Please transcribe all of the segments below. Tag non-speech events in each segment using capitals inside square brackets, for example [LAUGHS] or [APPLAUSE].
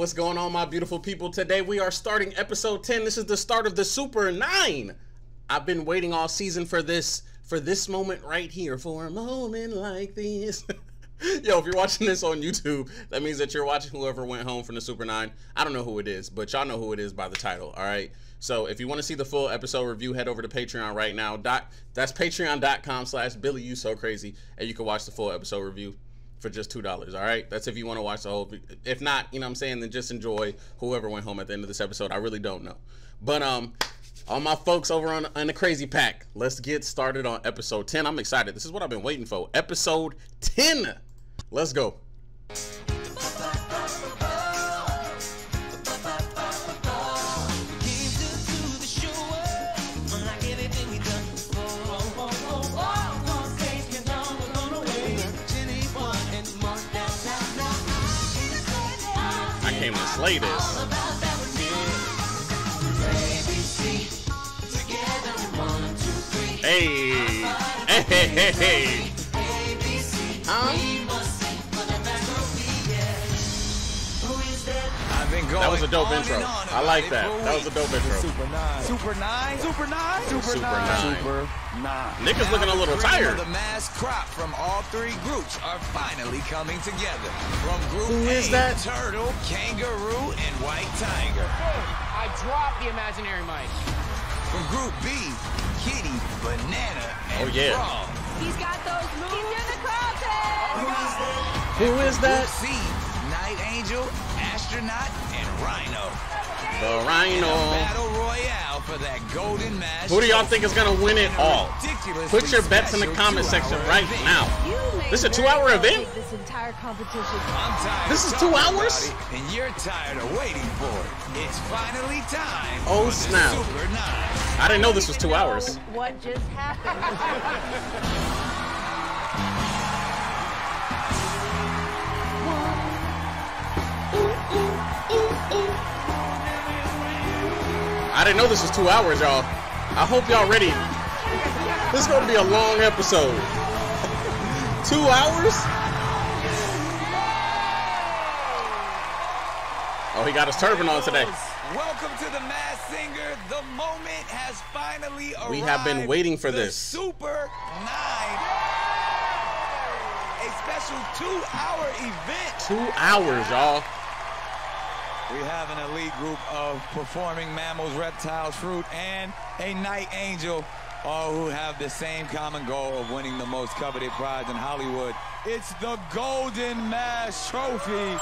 what's going on, my beautiful people? Today we are starting episode 10. This is the start of the Super 9. I've been waiting all season for this, for this moment right here, for a moment like this. [LAUGHS] Yo, if you're watching this on YouTube, that means that you're watching whoever went home from the Super 9. I don't know who it is, but y'all know who it is by the title, all right? So if you want to see the full episode review, head over to Patreon right now. Dot, that's patreon.com slash Billy You So Crazy, and you can watch the full episode review for just two dollars. All right, that's if you want to watch the whole. If not, you know what I'm saying, then just enjoy whoever went home at the end of this episode. I really don't know, but um, all my folks over on, on the Crazy Pack, let's get started on episode 10. I'm excited. This is what I've been waiting for. Episode 10. Let's go. This. [LAUGHS] Hey, hey, hey, hey, hey. Huh? That was a dope intro. I like that. That was a dope intro. Super 9. Super 9? Super 9? Super Super 9. nine. Super 9. Nick is looking a little The tired. The mass crop from all three groups are finally coming together. From Group Who A, is that? Turtle, Kangaroo, and White Tiger. I dropped the imaginary mic. From Group B, Kitty, Banana, and Oh, yeah. Frog. He's got those moves. He's in the contest. Who is Group that? C, Night Angel, Astronaut, and Rhino. The Rhino. Battle Royale for that golden mask. Who do y'all think is gonna win it all? Put your bets in the comment section right event. now. This is a two-hour event? This entire competition. I'm tired This is two hours? it, and you're tired of waiting for it. It's finally time. Oh, for snap. Super 9. I didn't know this was two hours. What just happened? [LAUGHS] I didn't know this was two hours, y'all. I hope y'all ready. This is going to be a long episode. [LAUGHS] two hours? Oh, he got his turban on today. Welcome to the Masked Singer. The moment has finally arrived. We have been waiting for The this. Super 9. A special two-hour event. Two hours, y'all. We have an elite group of performing mammals, reptiles, fruit, and a night angel, all who have the same common goal of winning the most coveted prize in Hollywood. It's the Golden Mask Trophy.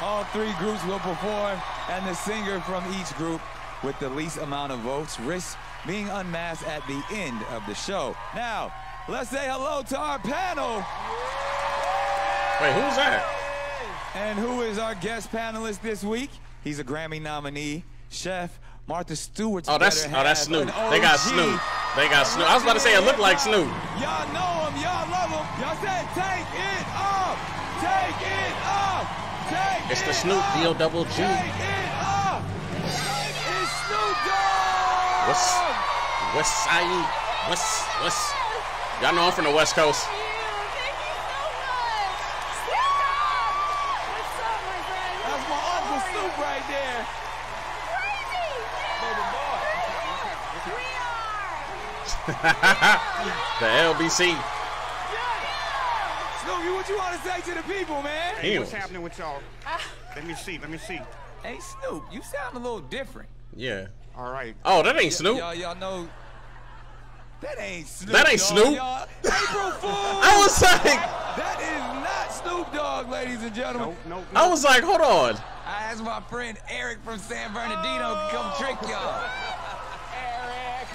All three groups will perform, and the singer from each group with the least amount of votes risks being unmasked at the end of the show. Now, let's say hello to our panel. Wait, who's that? And who is our guest panelist this week? He's a Grammy nominee, Chef Martha Stewart's Oh, that's oh, that's Snoop. They got Snoop. They got Snoop. I was about to say it looked like Snoop. Y'all know him, y'all love him. Y'all said take it off, take it off, take It's the it Snoop off, D-O double G. Take it off. It's Snoop Dogg. What's West Side? West West. Y'all know I'm from the West Coast. Thank you. Thank you so much. Stop. What's up, my friend? That's my uncle Snoop right there. Crazy. Baby boy. We are. [LAUGHS] the LBC. Snoopy, what you want to say to the people, man? Damn. What's happening with y'all? Ah. Let me see. Let me see. Hey, Snoop, you sound a little different. Yeah. All right. Oh, that ain't Snoop. Y'all, y'all know that ain't Snoop. That ain't Snoop. y'all. April [LAUGHS] Fool. I was like, that is not Snoop Dogg, ladies and gentlemen. Nope, nope, I was like, hold on. I asked my friend Eric from San Bernardino to come trick y'all. [LAUGHS]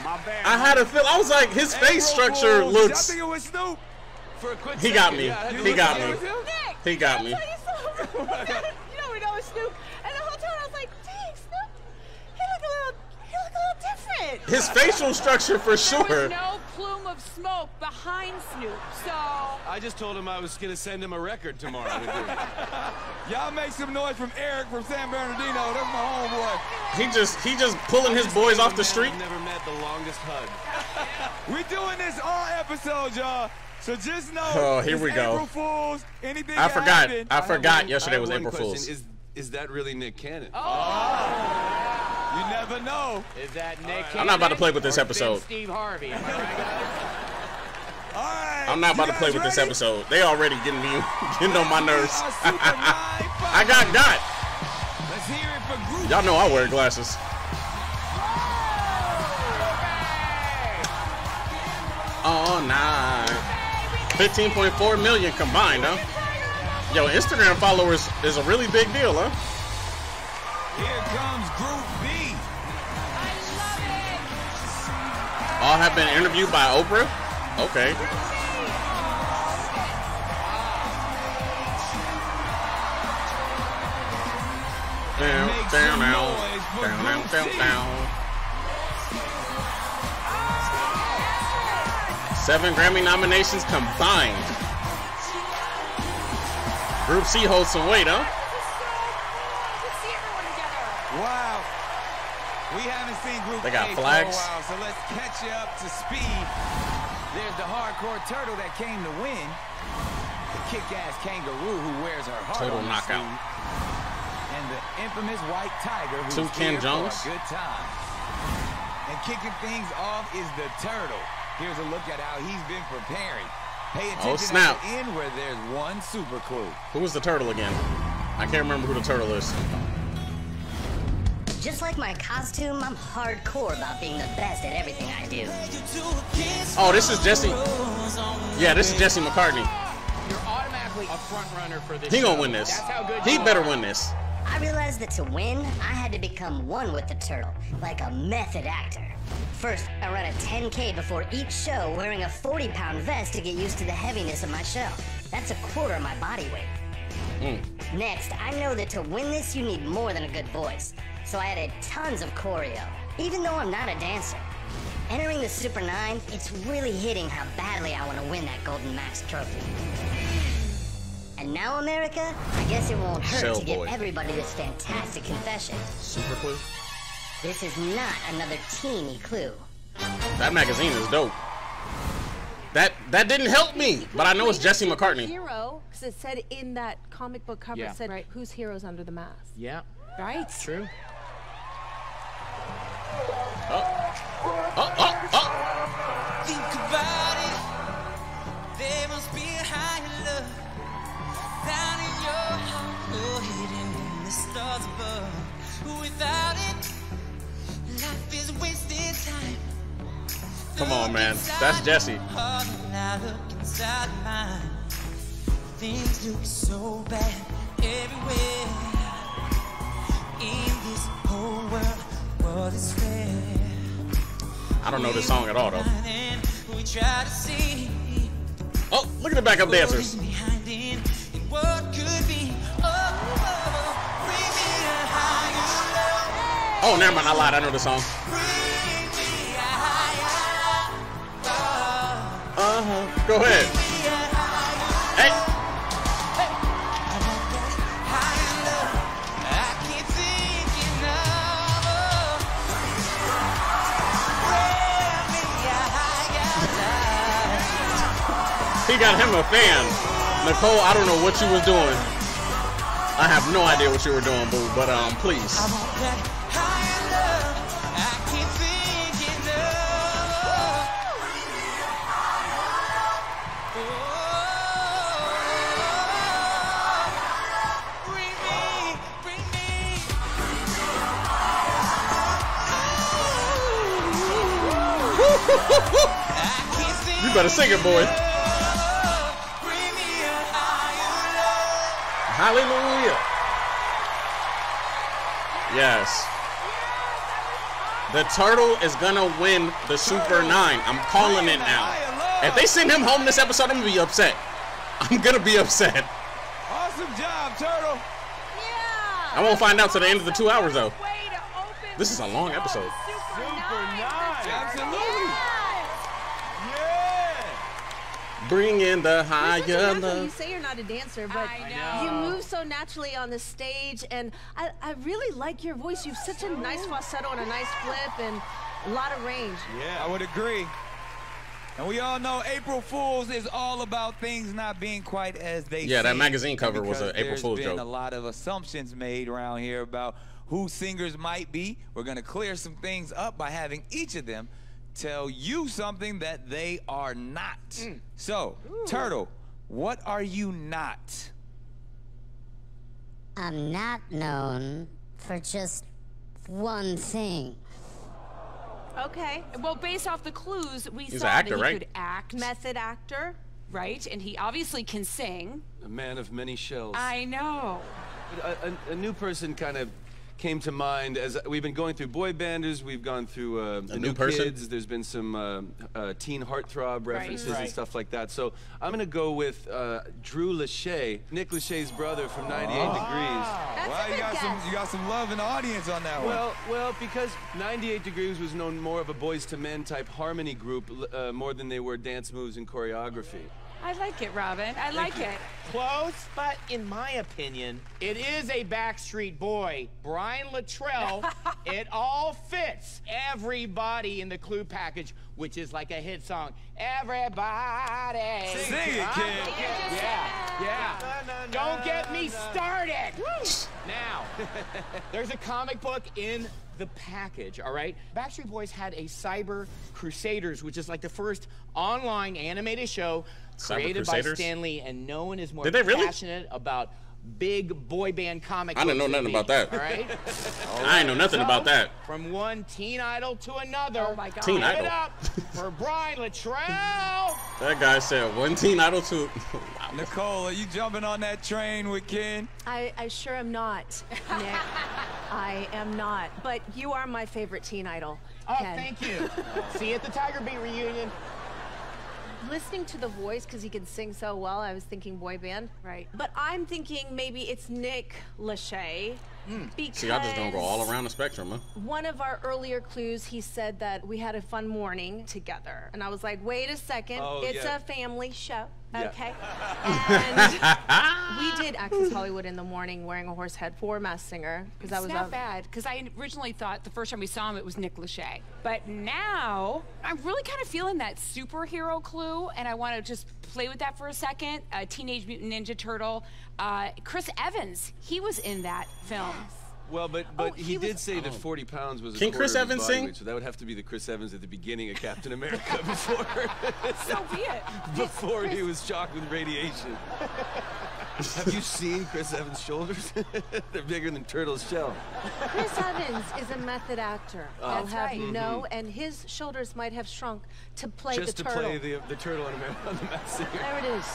My bad. I had a feel. I was like, his face structure Fools. Y'all looks. think it was Snoop? For a quick He second, got me. yeah, He got me. It was him? He got me. [LAUGHS] I'll tell you something. you know we know it's Snoop. And the whole time I was like, dang, Snoop, he look a little, he look a little different. His facial structure for There sure. was no plume of smoke behind Snoop, so I just told him I was going to send him a record tomorrow. [LAUGHS] Y'all make some noise from Eric from San Bernardino. That's my homeboy. He just he just pulling his boys off the street. I've never met the longest hug. [LAUGHS] We doing this all episode, y'all. So just know. Oh, here it's we go. April Fools. Anything I forgot. happen. I forgot one- yesterday I was April question. Fool's. Is is that really Nick Cannon? Oh. You never know. Is that Nick I'm not about to play with this Cannon or is it episode. Steve Harvey. Am I right, guys? All right. I'm not about to play guys with this episode. They already getting me [LAUGHS] getting on my nerves. Our Super [LAUGHS] Nine I got finals. got. Let's hear it for Group Y'all know I wear glasses. All night. 15.4 million combined, huh? Yo, Instagram followers is a really big deal, huh? Here comes Group B. All have been interviewed by Oprah. Okay. Down, down, down, down, down, down. Seven Grammy nominations combined. Group C holds some weight, huh? Wow. We haven't seen Group They got A flags. for a while, so let's catch you up to speed. There's the hardcore turtle that came to win. The kick-ass kangaroo who wears her heart Total on her knockout. sleeve. And the infamous white tiger who's Toucan here Jones. for a good time. And kicking things off is the turtle. Here's a look at how he's been preparing. Pay oh, attention Oh, snap. at the end where there's one super clue. Who was the turtle again? I can't remember who the turtle is. Just like my costume, I'm hardcore about being the best at everything I do. Oh, this is Jesse. Yeah, this is Jesse McCartney. You're automatically a front runner for this. He gonna show. win this. That's how good He you better are. win this. I realized that to win, I had to become one with the turtle, like a method actor. First, I run a 10K before each show wearing a 40 pound vest to get used to the heaviness of my shell. That's a quarter of my body weight. Hmm. Next, I know that to win this, you need more than a good voice. So I added tons of choreo, even though I'm not a dancer. Entering the Super 9, it's really hitting how badly I want to win that Golden Mask trophy. And now, America, I guess it won't hurt Shell to give boy. everybody this fantastic confession. Super clue. This is not another teeny clue. That magazine is dope. That that didn't help me, but I know it's Jesse McCartney. Hero, because it said in that comic book cover, Yeah. it said, right, who's heroes under the mask? Yeah. Right? True. Oh, oh, oh. Think about it. There must be Come on, man. That's Jesse. I look inside mine. Things look so bad everywhere. In this whole world, what is fair? I don't know this song at all though. And we try to see Oh, look at the backup dancers. Oh, oh. Oh, never mind. I lied. I know the song. Uh huh. Go ahead. Hey. He got him a fan. Nicole, I don't know what you was doing. I have no idea what you were doing, boo. But um, please. I want that higher love. I keep thinking of. Bring me, bring me. I keep thinking You better sing it, boy. Hallelujah. Yes. The turtle is gonna win the Super 9. I'm calling it now. If they send him home this episode, I'm gonna be upset. I'm gonna be upset. Awesome job, Turtle. Yeah! I won't find out till the end of the two hours though. Way to open This is a long the episode. Bring in the You're higher natural. love. You say you're not a dancer, but you move so naturally on the stage, and I, I really like your voice. You've such a nice falsetto and a nice flip, and a lot of range. Yeah, I would agree. And we all know April Fools is all about things not being quite as they Yeah, that magazine cover was an a April there's Fool's been joke. a lot of assumptions made around here about who singers might be. We're going to clear some things up by having each of them tell you something that they are not. Mm. So, Turtle, what are you not? I'm not known for just one thing. Okay. Well, based off the clues, we He's saw an actor, that he right? could act, Method actor. right? And he obviously can sing. A man of many shells. I know. A, a, a new person kind of came to mind as we've been going through boy banders, we've gone through uh, the new new person? kids. There's been some uh, uh, teen heartthrob references and stuff like that. So I'm gonna go with uh, Drew Lachey, Nick Lachey's brother from 98 Degrees. That's Wow, a you good got guess. some you got some love and audience on that one. Well, well, because 98 Degrees was known more of a boys to men type harmony group uh, more than they were dance moves and choreography. I like it, Robin. I like it. Close, but in my opinion, it is a Backstreet Boy. Brian Littrell. [LAUGHS] it all fits everybody in the clue package, which is like a hit song. Everybody. Sing it, Huh? kid. Yeah, yeah. Don't get me started. Now, [LAUGHS] there's a comic book in the package, all right? Backstreet Boys had a Cyber Crusaders, which is like the first online animated show Cyber created by Crusaders? Stan Lee, and no one is more Did they really? passionate about big boy band comic I didn't know than nothing about that. All right? [LAUGHS] I ain't know nothing So, about that. From one teen idol to another. Oh my God. Teen Idol. it up for Brian Littrell. [LAUGHS] That guy said one teen idol two. wow. Nicole, are you jumping on that train with Ken? I, I sure am not, Nick. [LAUGHS] I am not. But you are my favorite teen idol. Oh, Ken. thank you. See you at the Tiger Beat reunion. Listening to the voice, because he can sing so well, I was thinking boy band. Right. But I'm thinking maybe it's Nick Lachey. Because See, I just don't go all around the spectrum, huh? One of our earlier clues, he said that we had a fun morning together. And I was like, wait a second. Oh, it's yeah. a family show. Yeah. Okay. [LAUGHS] and we did Access Hollywood in the morning wearing a horse head for Mass Singer. Because that was not a, bad because I originally thought the first time we saw him it was Nick Lachey, but now I'm really kind of feeling that superhero clue, and I want to just play with that for a second. Uh, Teenage Mutant Ninja Turtle, uh, Chris Evans, he was in that film. Well, but but Oh, he, he did was- say that 40 pounds was a Can quarter Chris Evans sing? weight, so that would have to be the Chris Evans at the beginning of Captain America [LAUGHS] before So be it. [LAUGHS] before he was shocked with radiation. Have you seen Chris Evans' shoulders? [LAUGHS] They're bigger than Turtle's shell. Chris Evans is a method actor. I'll That's have right. you know, and his shoulders might have shrunk to play Just the to turtle. play the the turtle on the, on the Masked There it is.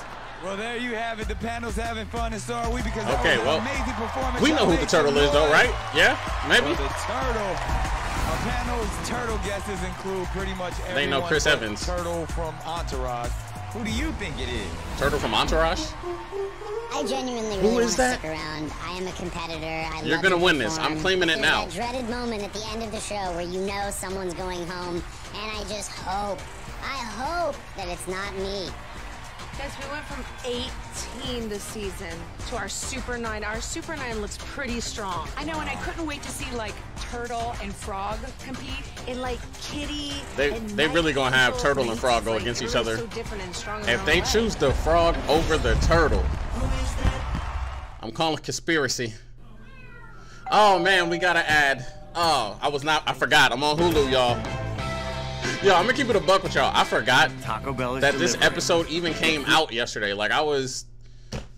Well, there you have it. The panel's having fun, and so are we because that Okay, was well, an amazing performance. We know who the turtle is, though, right? Yeah, maybe. Well, the turtle. Our panel's turtle guesses include pretty much everyone. They know Chris Evans. Turtle from Entourage. Who do you think it is? Turtle from Entourage. I genuinely really is want that? to stick around. I am a competitor. I You're love gonna win this. I'm claiming it There's now. That dreaded moment at the end of the show where you know someone's going home, and I just hope, I hope that it's not me. Guys, we went from 18 this season to our Super 9. Our Super 9 looks pretty strong. I know, and I couldn't wait to see like Turtle and Frog compete. And like Kitty. They- and they really gonna have Turtle and Frog go like, against each other. So different and strong If they own way. choose the frog over the turtle, I'm calling conspiracy. Oh man, we gotta add. Oh, I was not. I forgot. I'm on Hulu, y'all. [LAUGHS] Yo, I'm gonna keep it a buck with y'all. I forgot Taco Bell is that this delivering. episode even came out yesterday. Like I was,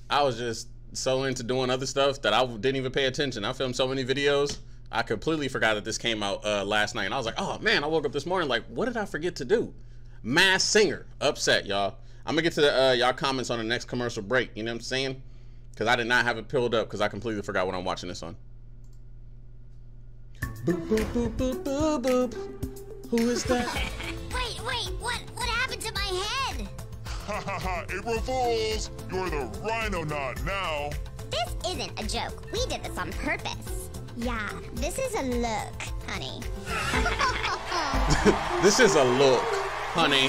I was just so into doing other stuff that I didn't even pay attention. I filmed so many videos. I completely forgot that this came out uh, last night. And I was like, oh man, I woke up this morning like, what did I forget to do? Mass Singer, upset, y'all. I'm gonna get to the, uh, y'all comments on the next commercial break. You know what I'm saying? Because I did not have it pulled up because I completely forgot what I'm watching this on. Boop boop boop boop boop boop. Who is that? [LAUGHS] Wait, wait, what, what happened to my head? Ha ha ha, April Fools! You're the Rhino Knot now! This isn't a joke. We did this on purpose. Yeah, this is a look, honey. [LAUGHS] [LAUGHS] this is a look, honey.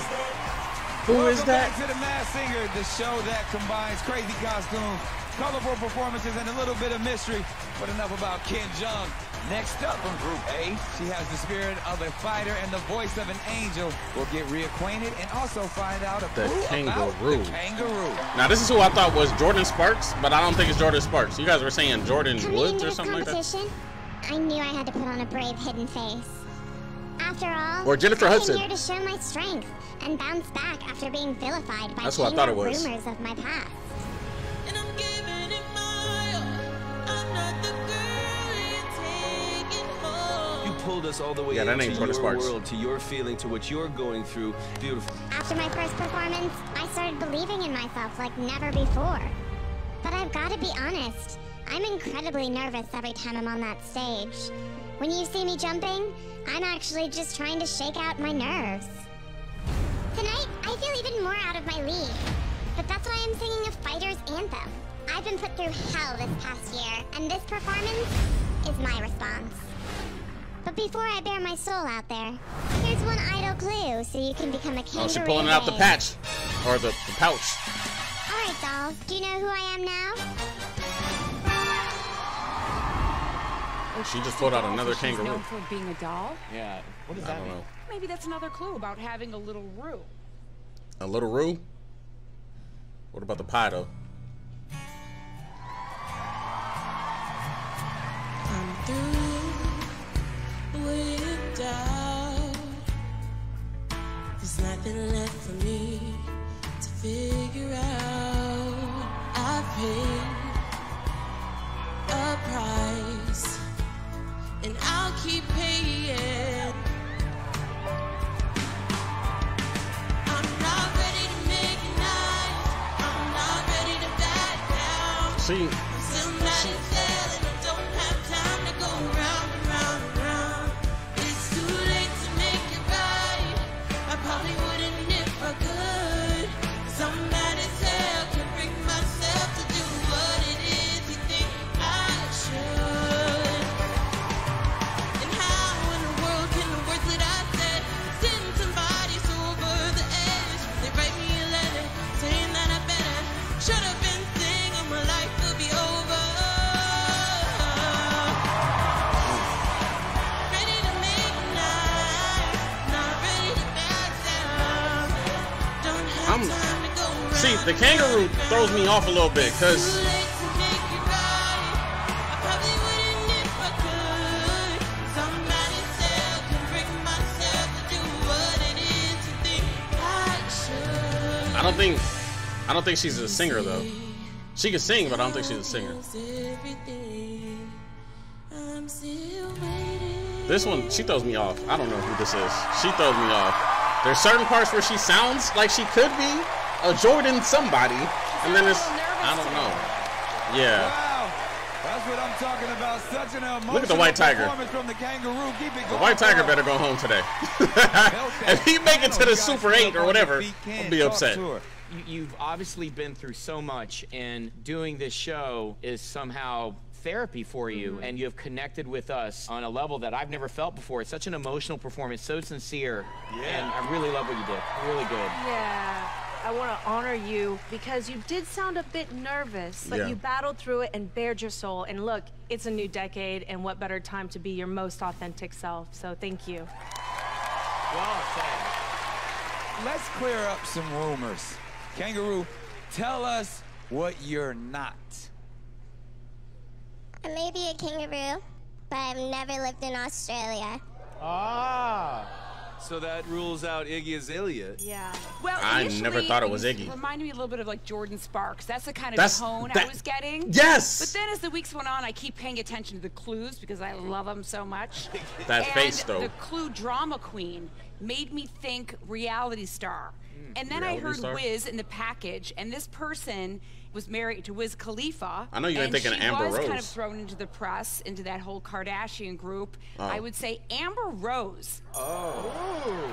Who is Welcome that? back to the Masked Singer, the show that combines crazy costumes, colorful performances, and a little bit of mystery. But enough about Ken Jeong. Next up from Group A, she has the spirit of a fighter and the voice of an angel. We'll get reacquainted and also find out The clue about kangaroo. the kangaroo. Now this is who I thought was Jordin Sparks, but I don't think it's Jordin Sparks. You guys were saying Jordan Coming Woods or something like that. competition, I knew I had to put on a brave hidden face. After all, Or Jennifer I Hudson. came here to show my strength and bounce back after being vilified by That's what I thought it was. rumors of my past. Pulled us all the way Yeah, that into your Sparks. world, to your feeling, to what you're going through. Beautiful. After my first performance, I started believing in myself like never before. But I've got to be honest, I'm incredibly nervous every time I'm on that stage. When you see me jumping, I'm actually just trying to shake out my nerves. Tonight, I feel even more out of my league. But that's why I'm singing a fighter's anthem. I've been put through hell this past year, and this performance is my response. But before I bare my soul out there, here's one idle clue so you can become a oh, kangaroo. Oh, she pulling out the patch or the, the pouch. All right, doll. Do you know who I am now? Oh, she just pulled out another so kangaroo. known for being a doll. Yeah. What does I that don't mean? know. Maybe that's another clue about having a little roux. A little Roo. What about the pie though? Um, I'm There's nothing left for me to figure out. I paid a price, and I'll keep paying. I'm See, the kangaroo throws me off a little bit because. I don't think I don't think she's a singer though. She can sing, but I don't think she's a singer. This one, she throws me off. I don't know who this is. She throws me off. There's certain parts where she sounds like she could be a Jordan somebody, and then it's I don't know. Yeah. Wow, that's what I'm talking about. Such an emotional Look at the white tiger. performance from the kangaroo. Keep it The going, white tiger better go home today. [LAUGHS] if he make it to the Super 8 or whatever, I'll be upset. You've obviously been through so much, and doing this show is somehow therapy for you, mm-hmm. and you have connected with us on a level that I've never felt before. It's such an emotional performance, so sincere, and I really love what you did. Really good. Yeah. I want to honor you because you did sound a bit nervous, but Yeah. you battled through it and bared your soul. And look, it's a new decade, and what better time to be your most authentic self? So thank you. Well said. Let's clear up some rumors. Kangaroo, tell us what you're not. I may be a kangaroo, but I've never lived in Australia. Ah. So that rules out Iggy Azalea. Yeah. Well, I never thought it was these Iggy. Reminded me a little bit of like Jordin Sparks. That's the kind of That's- tone I was getting. Yes! But then as the weeks went on, I keep paying attention to the clues because I love them so much. [LAUGHS] That and face, though. The clue drama queen made me think reality star. and then I heard star? Wiz in the package, and this person was married to Wiz Khalifa. I know you ain't and thinking she Amber was kind of thrown into the press, into that whole Kardashian group. Oh. I would say Amber Rose. Oh.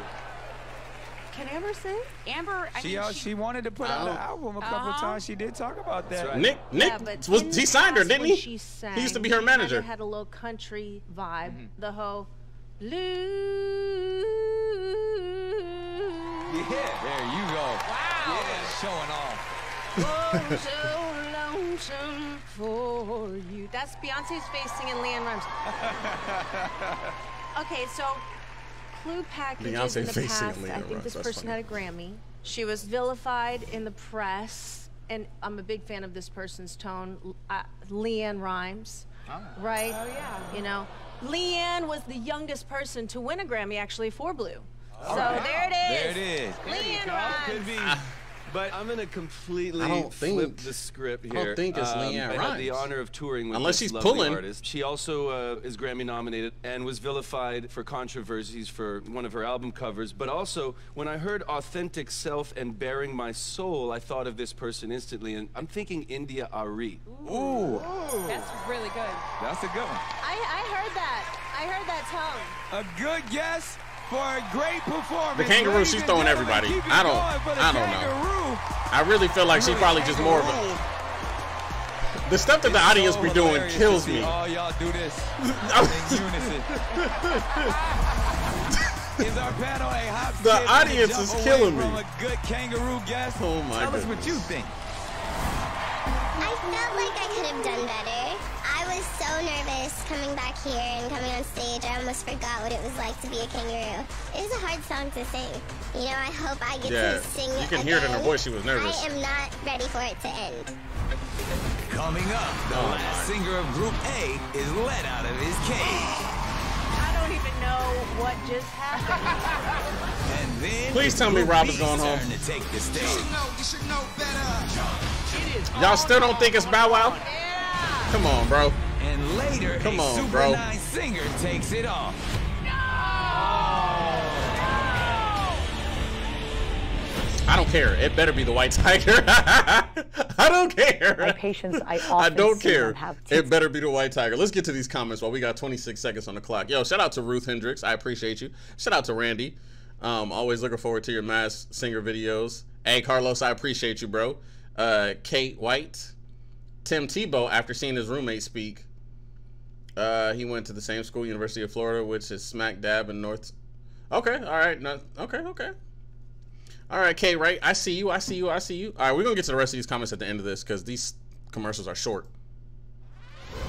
Can Amber sing? Amber, I She, mean, uh, she wanted to put out an Oh. album a couple Uh-huh. times. She did talk about that. Nick, Nick, Yeah, was, he signed her, didn't he? She sang, he used to be her manager. had a little country vibe. Mm-hmm. The whole blue. Yeah, there you go. Wow. Yeah, showing off. Oh, so lonely. attention for you. That's Beyonce's face singing LeAnn Rimes. okay, so clue packages Beyonce in the face past. singing I think Rimes. this That's person funny. had a Grammy. She was vilified in the press, and I'm a big fan of this person's tone. Uh, LeAnn Rimes, right? Oh yeah. You know, LeAnn was the youngest person to win a Grammy actually for Blue. So there it is. There it is. LeAnn Rimes. [LAUGHS] be. But I'm gonna completely I don't flip think- the script here. I don't think it's Um, LeAnn I had the honor of touring with Unless this she's lovely pulling. artist. She also uh, is Grammy nominated and was vilified for controversies for one of her album covers. But also, when I heard "Authentic Self" and "Bearing My Soul," I thought of this person instantly, and I'm thinking India Arie. Ooh, That's really good. that's a good one. I, I heard that. I heard that tone. A good guess for a great performance. The kangaroo, she's throwing everybody. I don't- going for the I don't know. Kangaroo. I really feel like she's probably just more of a. The stuff that the audience be doing kills me. All y'all do this. [LAUGHS] [LAUGHS] Is our panel a hot The audience is jump killing me. From a good kangaroo guest. Oh my Tell us what you think. I felt like I could have done better. I was so nervous coming back here and coming on stage. I almost forgot what it was like to be a kangaroo. It was a hard song to sing. You know, I hope I get Yeah, to sing you it can hear it in her voice. She was nervous. I am not ready for it to end. Coming up, the Oh, last singer of Group A is let out of his cage. I don't even know what just happened. [LAUGHS] And then Please tell me Rob is going home. to take the stage. Y'all still don't think it's Bow Wow? Come on, bro. And later, Come a on, super bro. nice singer takes it off. I don't care. It better be the White Tiger. [LAUGHS] I don't care. My patients, I I don't care. have It better be the White Tiger. Let's get to these comments while we got 26 seconds on the clock. Yo, shout out to Ruth Hendricks. I appreciate you. Shout out to Randy. Um, always looking forward to your mass singer videos. Hey, Carlos, I appreciate you, bro. Uh, Kate White. Tim Tebow, after seeing his roommate speak, uh, he went to the same school, University of Florida, which is smack dab in North. Okay, all right. No, okay, okay. All right, Kate, right? I see you. I see you. I see you. All right, we're to get to the rest of these comments at the end of this because these commercials are short.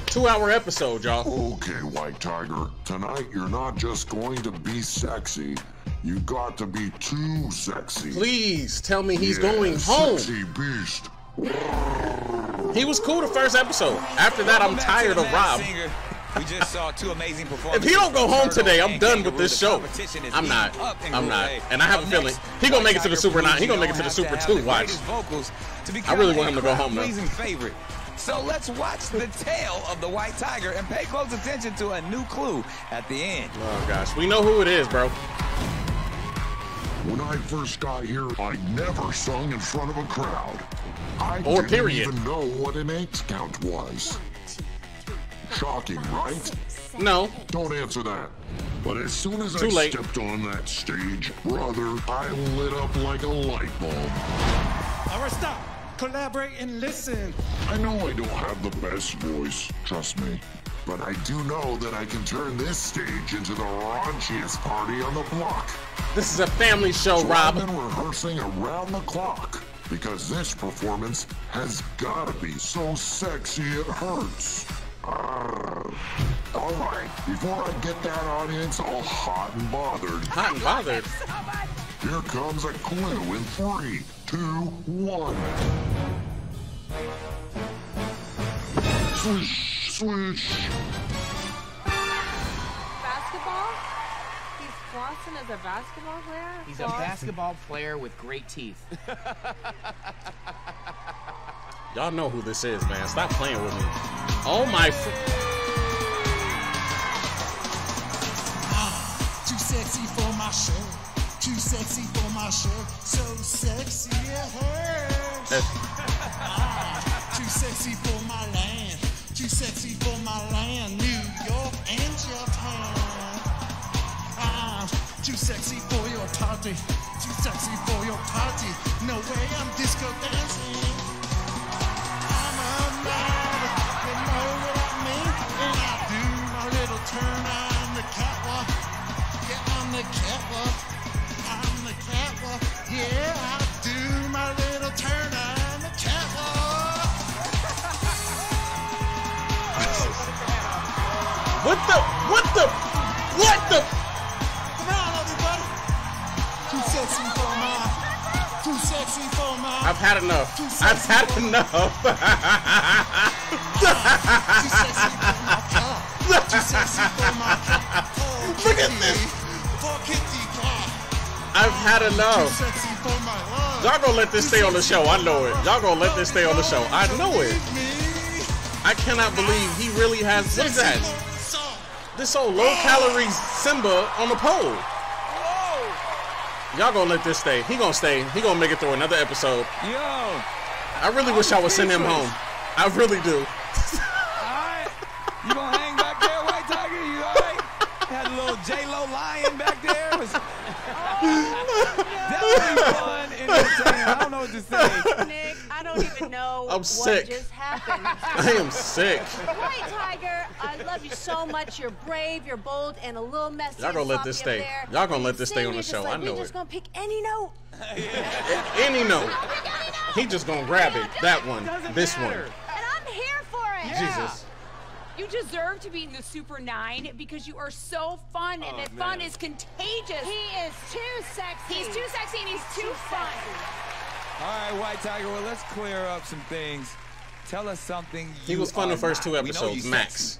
Two hour episode, y'all. Okay, White Tiger. Tonight you're not just going to be sexy. You got to be too sexy. Please tell me he's Yeah, going home. Sexy beast. He was cool the first episode. After that, I'm Welcome back to tired of Masked Rob. We just saw two amazing If he don't go home today, I'm done with this show. I'm not. heating up in I'm not. And I have a feeling he gonna make it to the Super proves Nine. He gonna make it to the Super Two. Watch. greatest vocals to I really want him to go home, though. favorite. So let's watch the tail of the White Tiger and pay close attention to a new clue at the end. Oh gosh, we know who it is, bro. When I first got here, I never sung in front of a crowd. I Or didn't period. even know what an eight count was. Shocking, right? No. Don't answer that. But as soon as Too I late. stepped on that stage, brother, I lit up like a light bulb. All right, stop. Collaborate and listen. I know I don't have the best voice, trust me. But I do know that I can turn this stage into the raunchiest party on the block. This is a family show, so Rob. I've been rehearsing around the clock because this performance has gotta be so sexy it hurts. Arrgh. All right, before I get that audience all hot and bothered, Hot and bothered. here comes a clue in three, two, one. Swish, swish. He's flossing as a basketball player? He's a basketball player with great teeth. [LAUGHS] Y'all know who this is, man. Stop playing with me. Oh my. Fr- [GASPS] Too sexy for my shirt. Too sexy for my shirt. So sexy it hurts. [LAUGHS] Ah, too sexy for my land. Too sexy for my land. Too sexy for your party. Too sexy for your party. No way I'm disco dancing. I'm a man. You know what I mean? And I do my little turn on the catwalk. Yeah, on the catwalk. On the catwalk. Yeah, I do my little turn on the catwalk. what the? What the? What the? I've had enough. I've had enough. [LAUGHS] Look at this. I've had enough. Y'all gonna let this stay on the show. I know it. Y'all gonna let this stay on the show. I know it. I cannot believe he really has. What is that? This old low calorie Simba on the pole. Y'all gonna let this stay. He gonna stay. He gonna make it through another episode. Yo. I really wish I would send him home. I really do. [LAUGHS] Alright. You gonna hang back there, White Tiger? You alright? Had a little J-Lo lion back there. It was definitely fun, entertaining. I don't know what to say. Nick, I don't even know I'm what sick. just happened. I am sick. White Tiger, I love you so much. You're brave, you're bold, and a little messy. Y'all gonna let this stay. Y'all gonna let this stay on the show. Like, I know We're just gonna pick any note. Any note. He just gonna grab it. That one. This one. And I'm here for it. Jesus. You deserve to be in the Super Nine because you are so fun, and oh, that the fun is contagious. He is too sexy. He's too sexy and he's too fun. All right, White Tiger. Well, let's clear up some things. Tell us something. He you was fun the first two not. We know you episodes, sexy. max.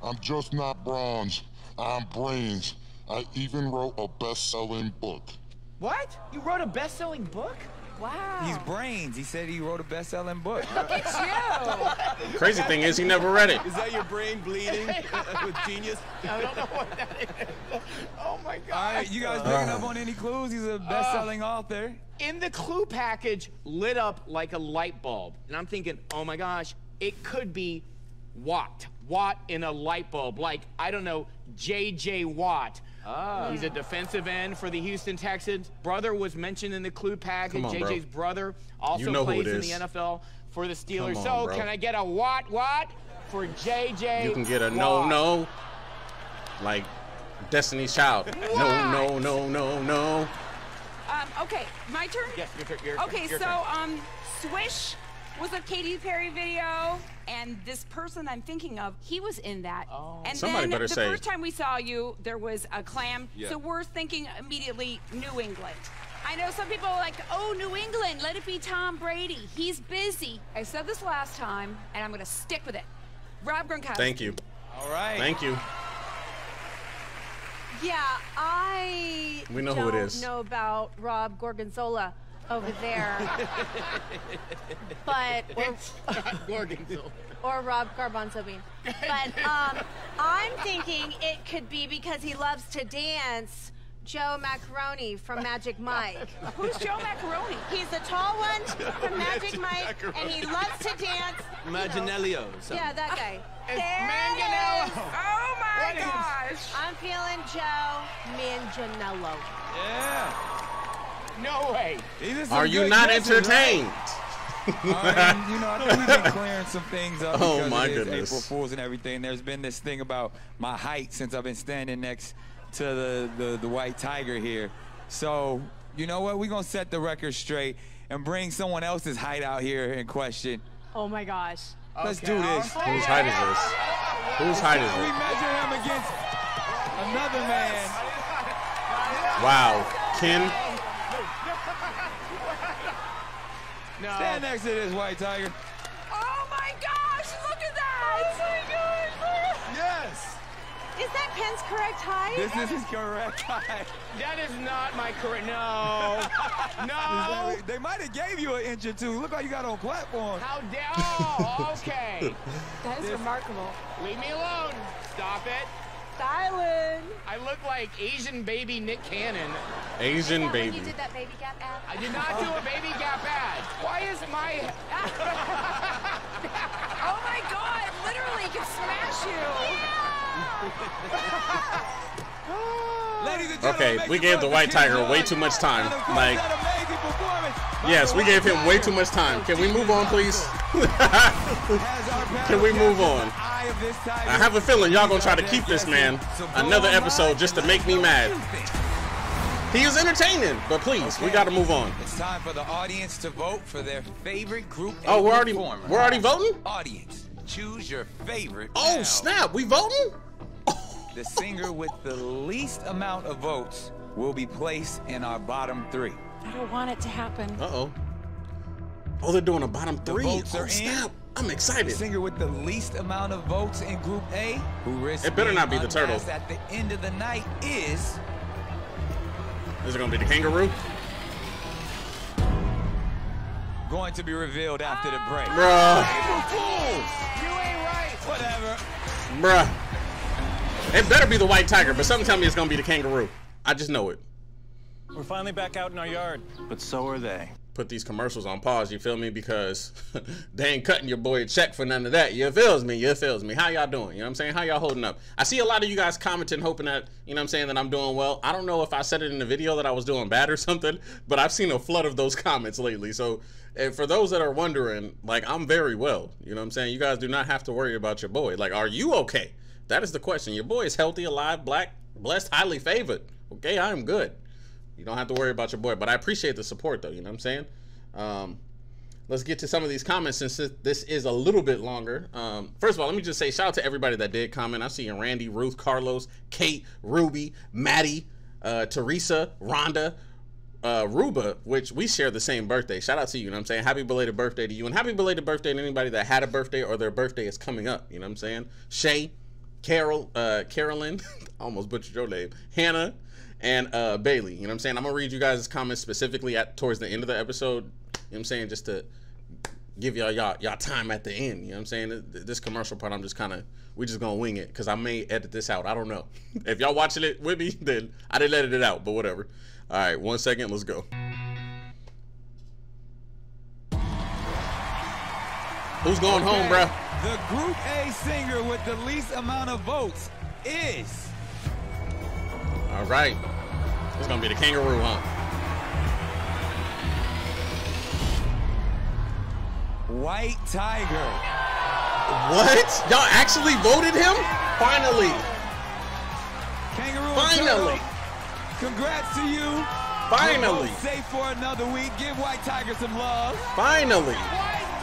I'm just not bronze. I'm brains. I even wrote a best-selling book. What? You wrote a best-selling book? Wow. He's brains. He said he wrote a best-selling book. Look at you. Crazy thing is, he never read it. Is that your brain bleeding [LAUGHS] [LAUGHS] with genius? I don't know what that is. Oh my god. All right, you guys picking up on any clues? He's a uh, best-selling author. in the clue package lit up like a light bulb. And I'm thinking, oh my gosh, it could be Watt. Watt in a light bulb. Like, I don't know, J.J. Watt. Ah. He's a defensive end for the Houston Texans. Brother was mentioned in the clue package. Come on, bro. JJ's brother also You know plays in the. NFL for the Steelers. On, so, bro. can I get a Watt Watt for JJ? You can get a no, Watt? no. Like Destiny's Child. No, no, no, no, no. Um, okay, my turn. Yes, your turn. Your turn, Okay, your so turn. um, Swish was a Katy Perry video, and this person I'm thinking of, he was in that. Oh. And Somebody then better the say- first time we saw you, there was a clam. Yeah. So we're thinking immediately New England. I know some people are like, oh, New England, let it be Tom Brady. He's busy. I said this last time, and I'm going to stick with it. Rob Gronkowski. Thank you. All right. Thank you. Yeah, I We know don't who it is. know about Rob Gorgonzola over there, [LAUGHS] but or, Gorgonzola. or Rob Garbanzo Bean. But [LAUGHS] um, I'm thinking it could be because he loves to dance. Joe Macaroni from Magic Mike. [LAUGHS] Who's Joe Macaroni? He's the tall one from Magic Mike, and he loves to dance. you know. Yeah, that guy. It's There it Manganiello. is. Oh my What is- gosh. I'm feeling Joe Manganiello. Yeah. No way. Are you not guesses, right? entertained? You know, I think we've been clearing some things up [LAUGHS] Oh, because my it is goodness. April Fools and everything. There's been this thing about my height since I've been standing next to the, the, the white tiger here. So, you know what? We're going to set the record straight and bring someone else's height out here in question. Oh my gosh. Let's Okay, do this. I'll- Whose height is this? Whose height is We it? measure him against another man. Wow. Ken, No. Stand next to this white tiger. Oh my gosh, look at that! Oh my gosh! Yes. Is that Penn's correct height? This is his correct height. That is not my correct. No. [LAUGHS] No. They might have gave you an inch or two. Look how you got on platform. How dare? Oh, okay. [LAUGHS] That is remarkable. Leave me alone. Stop it. Styling. I look like Asian baby Nick Cannon. Asian When baby. you did that baby gap ad? I did not do a baby gap ad. Why is my [LAUGHS] Oh my god, literally could smash you. Ladies and gentlemen, Okay, we gave the white tiger way too much time. And of course, Like, that amazing performance by yes, we gave him way too much time. Can we move on, please? [LAUGHS] Can we move on? The eye of this tiger? I have a feeling y'all gonna try to keep this man guessing. So go another episode just to make me mad. what you think. He is entertaining, but please, we gotta move on. It's time for the audience to vote for their favorite group. Oh, we're already performer. we're already voting? Audience, choose your favorite. Oh now. snap! We voting? The singer with the least amount of votes will be placed in our bottom three. I don't want it to happen. Uh oh. Oh, they're doing a bottom The three. votes oh are in. Snap! I'm The excited. singer with the least amount of votes in Group A, who risks It better being not be the turtle. unmasked at the end of the night, is Is it gonna be the kangaroo? going to be revealed after the break. Bruh. You ain't right. Whatever. Bruh. It better be the white tiger, but something tell me it's gonna be the kangaroo. I just know it. We're finally back out in our yard. But so are they. Put these commercials on pause, you feel me? Because [LAUGHS] they ain't cutting your boy a check for none of that. You feels me? You feels me? How y'all doing? You know what I'm saying? How y'all holding up? I see a lot of you guys commenting, hoping that, you know what I'm saying, that I'm doing well. I don't know if I said it in the video that I was doing bad or [LAUGHS] something, but I've seen a flood of those [LAUGHS] comments lately. So and for those that are wondering, like, I'm very well. You know what I'm saying? You guys do not have to worry about your boy. Like, are you okay? That is the question. Your boy is healthy, alive, black, blessed, highly favored. Okay, I am good. You don't have to worry about your boy, but I appreciate the support though. You know what I'm saying? Um, let's get to some of these comments since this- is a little bit longer. Um, first of all, let me just say shout out to everybody that did comment. I see you, Randy, Ruth, Carlos, Kate, Ruby, Maddie, uh, Teresa, Rhonda, uh, Ruba, which we share the same birthday. Shout out to you. You know what I'm saying? Happy belated birthday to you, and happy belated birthday to anybody that had a birthday or their birthday is coming up. You know what I'm saying? Shay, Carol, uh, Carolyn, [LAUGHS] almost butchered your name, Hannah, and uh, Bailey. You know what I'm saying? I'm gonna read you guys' comments specifically at towards the end of the episode. You know what I'm saying? Just to give y'all y'all, y'all time at the end. You know what I'm saying? This commercial part, I'm just kind of we just gonna wing it because I may edit this out. I don't know. [LAUGHS] if y'all watching it with me, [LAUGHS] then I didn't edit it out, but whatever. All right, one second, let's go. Who's going home, Okay, bruh? The Group A singer with the least amount of votes is All right, it's gonna be the kangaroo, huh? White Tiger. What? Y'all actually voted him? Finally. Kangaroo. Finally. Congrats to you. Finally. Safe for another week. Give White Tiger some love. Finally.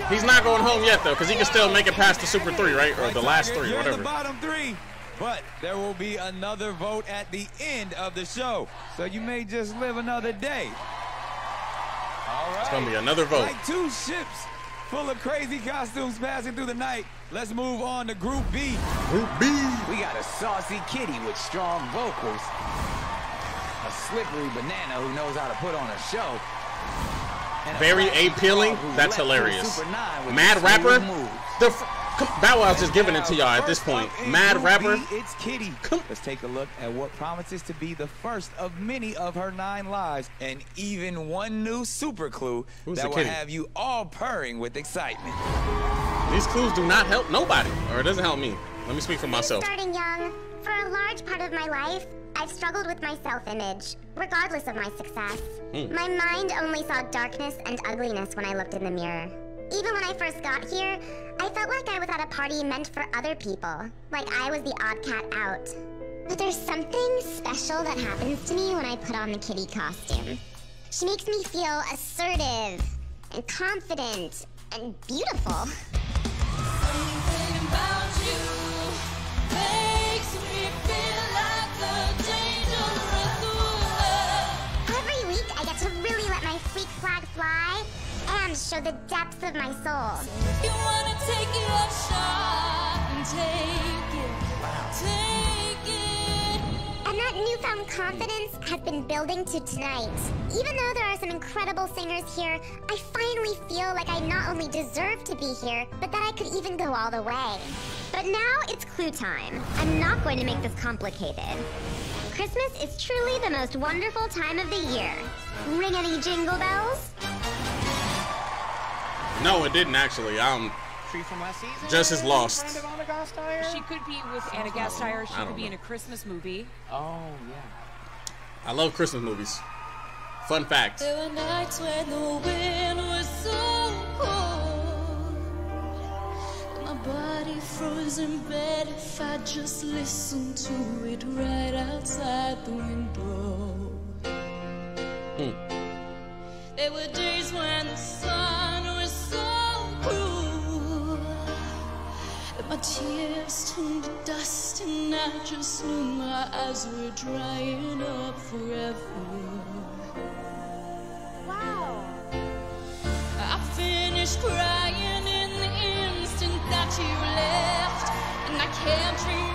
He's not going home yet though, because he can still make it past the Super Three, right? Or White the last Tiger, three, whatever. the bottom three. But there will be another vote at the end of the show. So you may just live another day. All right. It's gonna be another vote. Like two ships full of crazy costumes passing through the night. Let's move on to Group B. Group B. We got a saucy kitty with strong vocals, a slippery banana who knows how to put on a show, and a Very appealing. That's hilarious. Super Nine with Mad rapper. moves. The come, Bow Wow's just giving it to y'all at this point. First up in Mad Group rapper. It's Kitty. Let's take a look at what promises to be the first of many of her nine lives, and even one new super clue Who's that will kitty? have you all purring with excitement. These clues do not help nobody, or it doesn't help me. Let me speak for myself. Starting young, for a large part of my life, I've struggled with my self-image, regardless of my success. Hmm. My mind only saw darkness and ugliness when I looked in the mirror. Even when I first got here, I felt like I was at a party meant for other people, like I was the odd cat out. But there's something special that happens to me when I put on the kitty costume. She makes me feel assertive and confident and beautiful. Every week, I get to really let my freak flag fly show the depths of my soul. You wanna take your shot and take it, take it. And that newfound confidence has been building to tonight. Even though there are some incredible singers here, I finally feel like I not only deserve to be here, but that I could even go all the way. But now it's clue time. I'm not going to make this complicated. Christmas is truly the most wonderful time of the year. Ring any jingle bells? No, it didn't actually. Um, I'm Tree from last season. just as lost. Friend of Anna Gasteyer? She could be with Anna Gasteyer. She could be know. in a Christmas movie. Oh yeah. I love Christmas movies. Fun fact. There were nights when the wind was so cold. My body froze in bed if I just listened to it right outside the window. Hmm. There were days when the sun my tears turned to dust, and I just knew my eyes were drying up forever. Wow. I finished crying in the instant that you left, and I can't remember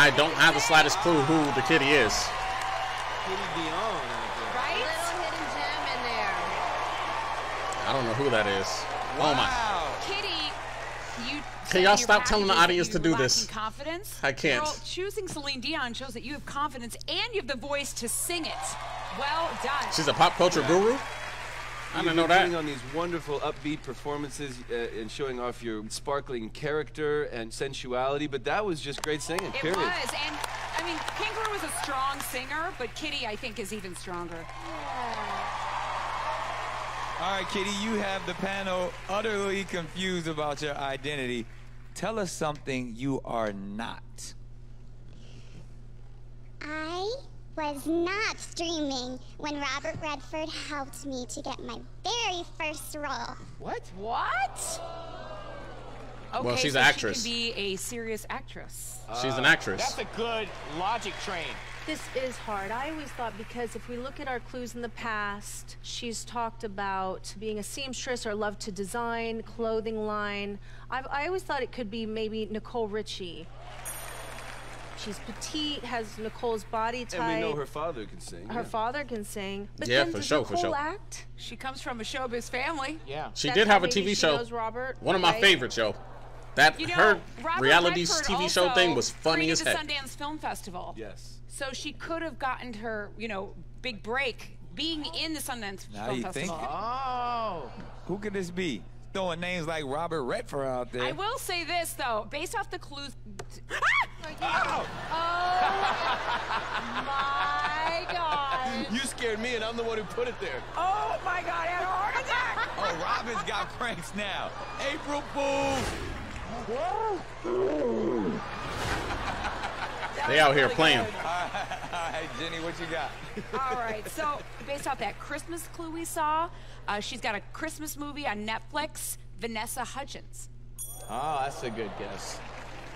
I don't have the slightest clue who the kitty is. Kitty Dion. Right? Little hidden gem in there. I don't know who that is. Oh my. Kitty, you. Can y'all stop telling the audience to do this? Confidence. I can't. Girl, choosing Celine Dion shows that you have confidence and you have the voice to sing it. Well done. She's a pop culture guru? I You've didn't know been that. putting on these wonderful upbeat performances uh, and showing off your sparkling character and sensuality, but that was just great singing. It period. was, and I mean, Kangaroo was a strong singer, but Kitty, I think, is even stronger. All right, Kitty, you have the panel utterly confused about your identity. Tell us something you are not. I was not streaming when Robert Redford helped me to get my very first role. What? What? Okay, Well, she's so an She actress. can be a serious actress. She's an uh, actress. That's a good logic train. This is hard. I always thought because if we look at our clues in the past, she's talked about being a seamstress or love to design, clothing line. I've, I always thought it could be maybe Nicole Richie. She's petite, has Nicole's body type. And we know her father can sing. Her yeah. father can sing. But Yeah, then for does sure, for sure. act? She comes from a showbiz family. Yeah. She That's did have a TV she show. knows Robert, One of my right? favorite show. That You know, her Robert reality Redford TV show thing was funny created as the heck. Sundance Film Festival. Yes. So she could have gotten her, you know, big break being in the Sundance Now Film you think? Festival. Oh. Who could this be? Throwing names like Robert Redford out there. I will say this though, based off the clues. Ah! Oh. My God. [LAUGHS] You scared me, and I'm the one who put it there. Oh my God! I had a heart attack. Oh, Robin's got pranks now. April Fool. They out here playing. good. All right, [LAUGHS] all right, Jenny, what you got? All right. So based off that Christmas clue we saw, uh, she's got a Christmas movie on Netflix. Vanessa Hudgens. Oh, that's a good guess.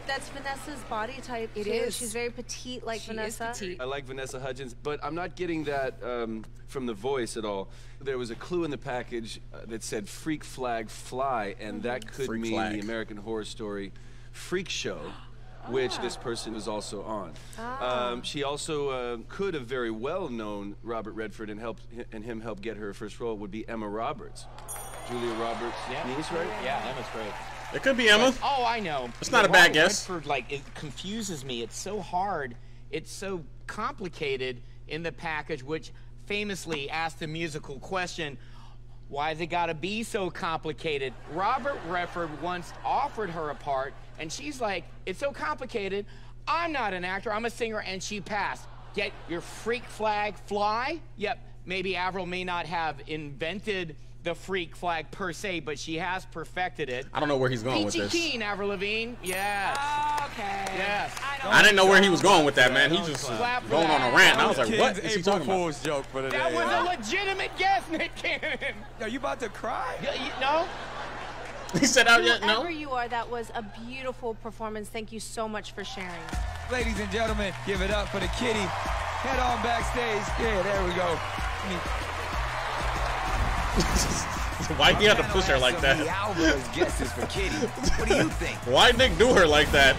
That's Vanessa's body type It too. is. She's very petite like She is Vanessa. petite. I like Vanessa Hudgens, but I'm not getting that um, from the voice at all. There was a clue in the package uh, that said "Freak Flag Fly," and that could Freak mean flag. the American Horror Story Freak Show, [GASPS] which this person was also on. Um, she also uh, could have very well known Robert Redford and helped and him help get her first role would be Emma Roberts, Julia Roberts' niece, right? Yeah, Emma's great. It could be Emma. Oh, I know. It's not a bad Robert guess. Redford, like, it confuses me. It's so hard. It's so complicated in the package, which famously asked the musical question, "Why why's it gotta be so complicated? Robert Redford once offered her a part, and she's like, it's so complicated. I'm not an actor, I'm a singer, and she passed. Get your freak flag fly? Yep, maybe Avril may not have invented the freak flag per se, but she has perfected it. I don't know where he's going with Peachy this. Keen, Avril Lavigne. Yes. Okay. Yes. I didn't know where he was going with that, man. He just clap going on a rant. I was like, Kid's what is he April talking about? Fool's joke for today. That was huh? a legitimate guess, Nick Cannon. Are you about to cry? Yeah, you, no? [LAUGHS] He said, "Oh yeah, Whoever you are, that was a beautiful performance. Thank you so much for sharing. Ladies and gentlemen, give it up for the kitty. Head on backstage. Yeah, there we go. I mean, [LAUGHS] Why he had to push her like Some of the that? Alvarez guesses for Kitty. What do you think? [LAUGHS] Why Nick do her like that?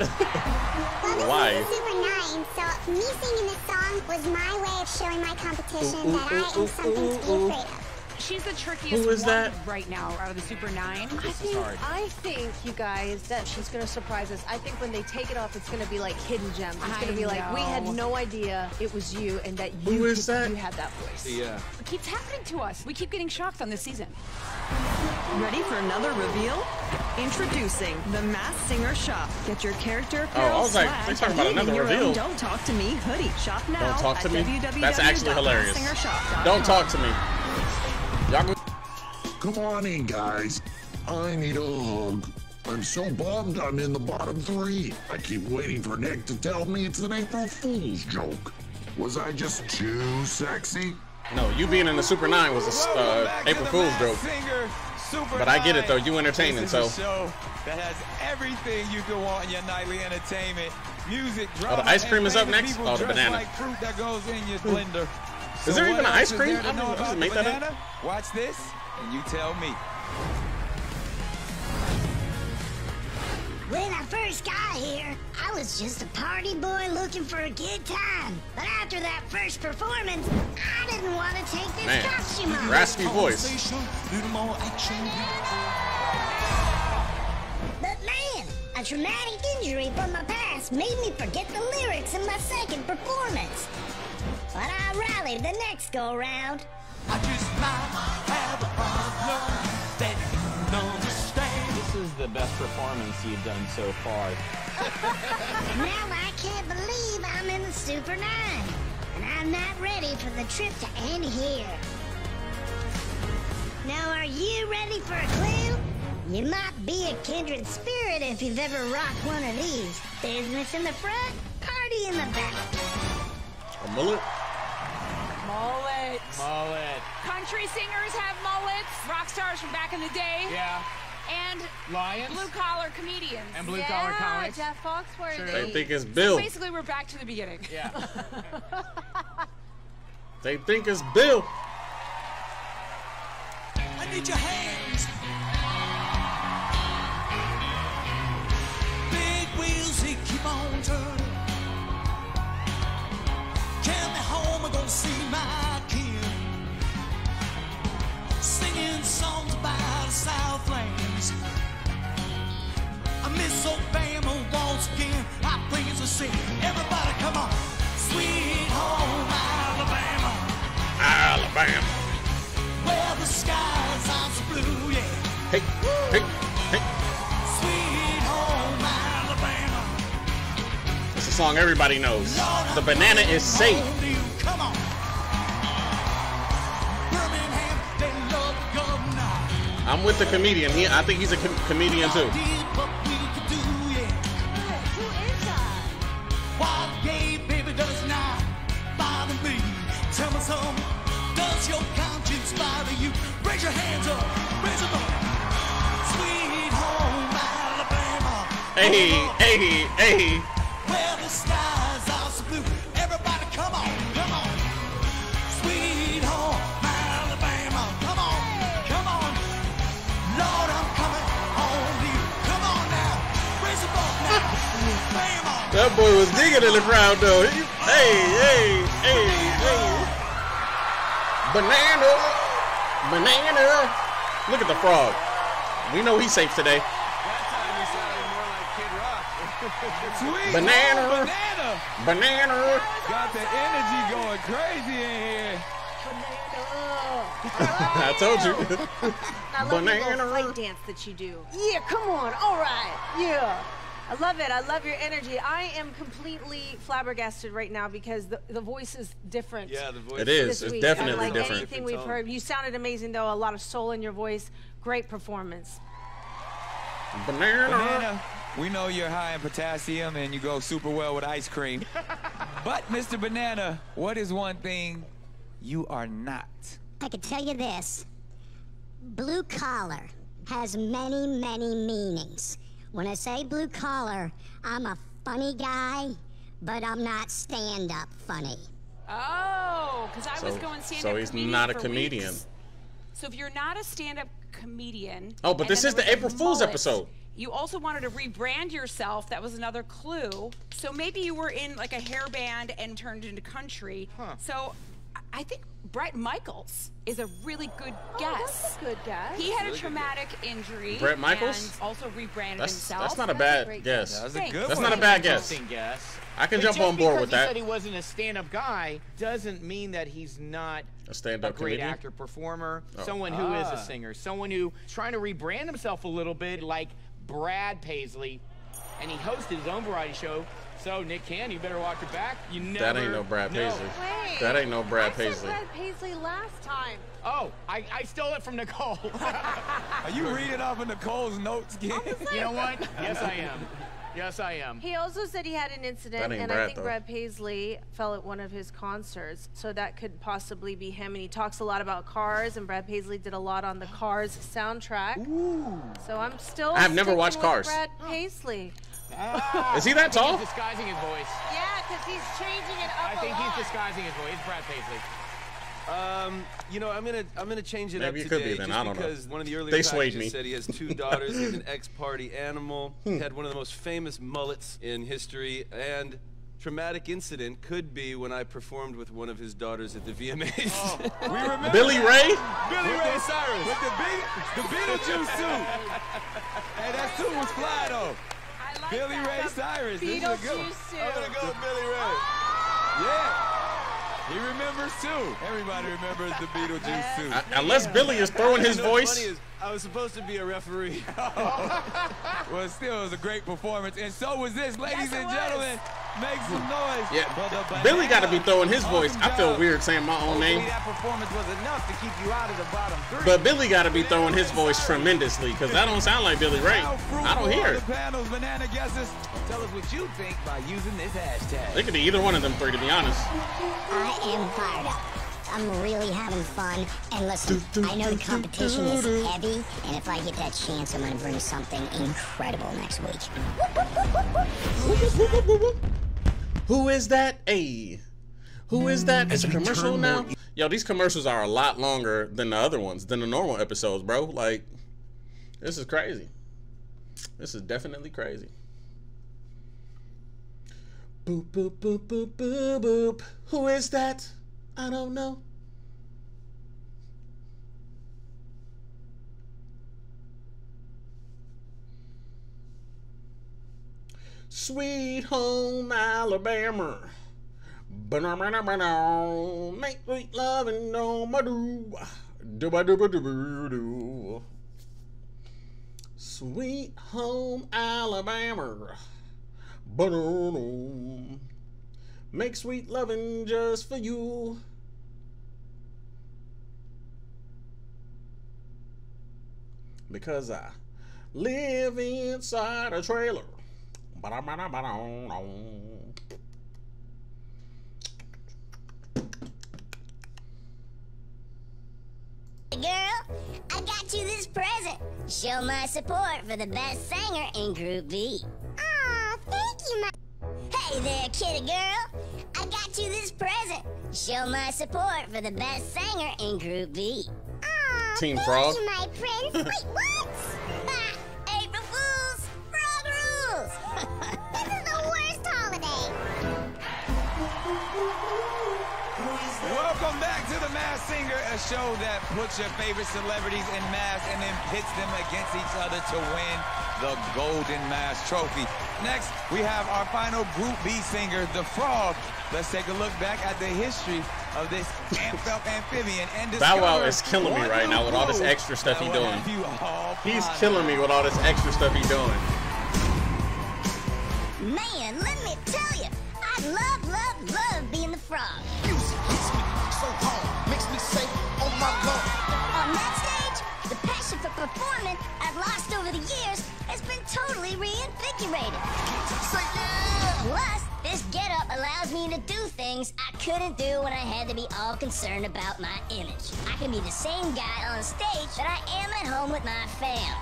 why. Super 9, so me singing this song was my way of showing my competition that I am something to be afraid of. She's the trickiest Who is one that? right now out of the Super Nine. I think, I think, you guys, that she's gonna surprise us. I think when they take it off, it's gonna be like hidden gems. It's gonna I be like we had no idea it was you and that you Who is could- that? you had that voice. Yeah. It keeps happening to us. We keep getting shocked on this season. Ready for another reveal? Introducing the Masked Singer Shop. Get your character Oh, I apparel was like, swag, they talking about another reveal. Don't Talk to Me hoodie. Shop now Don't talk to at me. That's actually hilarious. Don't talk to me. Y'all go- Come on in, guys. I need a hug. I'm so bummed I'm in the bottom three. I keep waiting for Nick to tell me it's an April Fool's joke. Was I just too sexy? No, you being in the Super 9 was a uh, April Fool's joke. Singer, Super But I get it, though. You Nine. entertaining, so- show that has everything you could want in your nightly entertainment. Music, Oh, the ice cream is up next? people Oh, the banana. like fruit that goes in your blender. Is there even an ice is cream? there to I know didn't- I about just the made that up. Watch this, and you tell me. When I first got here, I was just a party boy looking for a good time. But after that first performance, I didn't want to take this Man, costume off. raspy voice. Little more action. But man, a traumatic injury from my past made me forget the lyrics in my second performance. But I rallied the next go round. I just might have a problem that you don't understand. This is the best performance you've done so far. [LAUGHS] now I can't believe I'm in the Super 9. And I'm not ready for the trip to end here. Now, are you ready for a clue? You might be a kindred spirit if you've ever rocked one of these. Business in the front, party in the back. A mullet? Mullet. Mullet. Country singers have mullets. Rock stars from back in the day. Yeah. And Lions. blue collar comedians. And blue collar yeah, comics. Jeff Foxworthy. They think it's So Bill. basically, we're back to the beginning. Yeah. [LAUGHS] They think it's Bill. I need your hands. Big wheels, they keep on turning. Carry me I'm gonna see my kin. Singing songs about the Southlands. I miss Alabama once again. I please to sing. Everybody, come on. Sweet home Alabama. Alabama. Where the skies are so blue, yeah. Hey, hey, hey. Sweet home Alabama. It's a song everybody knows. The banana is safe. Come on. Birmingham, they love governor. I'm with the comedian. He, I think he's a com- comedian too. Did what we That boy was digging in the crowd though. He- hey, hey, hey, hey. Banana, banana. Look at the frog. We know he's safe today. Sweet Banana. home banana. Banana. Got the energy going crazy in here. Banana. I told you. I love your Banana. little fight dance that you do. Yeah, come on. All right. Yeah. I love it. I love your energy. I am completely flabbergasted right now because the, the voice is different. Yeah, the voice It is. this It's week, definitely unlike different. anything we've heard. You sounded amazing, though. A lot of soul in your voice. Great performance. Banana. Banana, we know you're high in potassium and you go super well with ice cream. [LAUGHS] but, Mr. Banana, what is one thing you are not? I can tell you this blue collar has many, many meanings. When I say blue collar, I'm a funny guy, but I'm not stand up funny. Oh, because I was going stand-up so he's comedian not a comedian. weeks. So if you're not a stand-up comedian, Oh, but this is the April Fool's mullets, episode. You also wanted to rebrand yourself. That was another clue. So maybe you were in like a hair band and turned into country. So I- I think Bret Michaels is a really good guess. Oh, that's a good guess. He had Really a traumatic injury. Bret Michaels? And also rebranded That's himself. that's not a That's bad great guess. That's a good That's one. not a bad guess. Guess. I can But jump on board because with he that. said he wasn't a stand-up guy doesn't mean that he's not A stand-up great comedian? actor, performer, Oh. someone who is Ah. a singer, someone who trying to rebrand himself a little bit like Brad Paisley, and he hosted his own variety show. So Nick Cannon, you better watch your back. You never. That ain't no Brad know. Paisley. That ain't no Brad I said Paisley. Brad Paisley last time. Oh, I, I stole it from Nicole. [LAUGHS] Are you reading off of Nicole's notes again? you know what? [LAUGHS] Yes, I am. Yes, I am. He also said he had an incident, That ain't and I Brad, think though. Brad Paisley fell at one of his concerts, so that could possibly be him. And he talks a lot about Cars, and Brad Paisley did a lot on the Cars soundtrack. So I'm still. I have never watched Cars. Brad Paisley. Is he that tall? He's disguising his voice. Yeah, because he's changing it up I think lot. he's disguising his voice. It's Brad Paisley. Um, you know, I'm gonna I'm gonna change it Maybe up it could today be then, just I don't know. because one of the earlier They swayed packages me. said he has two daughters. he's an [LAUGHS] ex-party animal. Hmm. Had one of the most famous mullets in history, and traumatic incident could be when I performed with one of his daughters at the VMAs. Oh, We [LAUGHS] remember Billy Ray? Billy With Ray Cyrus. With the, Be- the Beetlejuice suit. [LAUGHS] hey, that suit was fly though. Billy Ray Cyrus. This is a good one. Beetlejuice. I'm gonna go with Billy Ray. Yeah. He remembers too. Everybody remembers the Beetlejuice suit. Uh, unless Billy is throwing his You know voice. Funny is I was supposed to be a referee. [LAUGHS] well, still, it was a great performance, and so was this, ladies Yes, it and was. gentlemen. Make some noise. Yeah, for Billy got to be throwing his voice. Awesome I feel weird saying my own Hopefully name, that performance was enough to keep you out of the bottom three. but Billy got to be throwing his voice tremendously because that don't sound like Billy Ray. I don't hear it. The panel's banana guesses. Tell us what you think by using this hashtag. It could be either one of them three, to be honest. I am fired up. I'm really having fun. And listen, I know the competition is heavy, and if I get that chance, I'm gonna bring something incredible next week. Who is that? Hey, who is that? It's a commercial now. Yo, these commercials are a lot longer than the other ones, than the normal episodes, bro. Like, this is crazy. This is definitely crazy. Boop boop boop boop boop boop. Who is that? I don't know. Sweet home Alabama. Make sweet love and no ma do. Do-ba-do-ba-do-ba-do. Sweet home Alabama. Ba-do-do. Make sweet loving just for you. Because I live inside a trailer. Girl, I got you this present. Show my support for the best singer in Group B. Aw, thank you, my. Hey there, kitty girl. I got you this present. Show my support for the best singer in Group B. Aw, Team thank Frog. you, my prince. [LAUGHS] Wait, what? Ah, [LAUGHS] April Fools! Frog rules! [LAUGHS] this is the worst holiday. Welcome back to The Masked Singer, a show that puts your favorite celebrities in masks and then pits them against each other to win the Golden Mask Trophy. Next, we have our final Group B singer, The Frog. Let's take a look back at the history of this amped up amphibian and Bow Wow is killing me right now with all this extra stuff he doing. have you all He's killing me with all this extra stuff he doing. Man, let me tell you, I love, love, love being the frog. Music hits me so hard, makes me say, oh my lord. On that stage, the passion for performing I've lost over the years has been totally reinvigorated. Say yeah! Plus, this getup allows me to do things I couldn't do when I had to be all concerned about my image. I can be the same guy on stage that I am at home with my fam.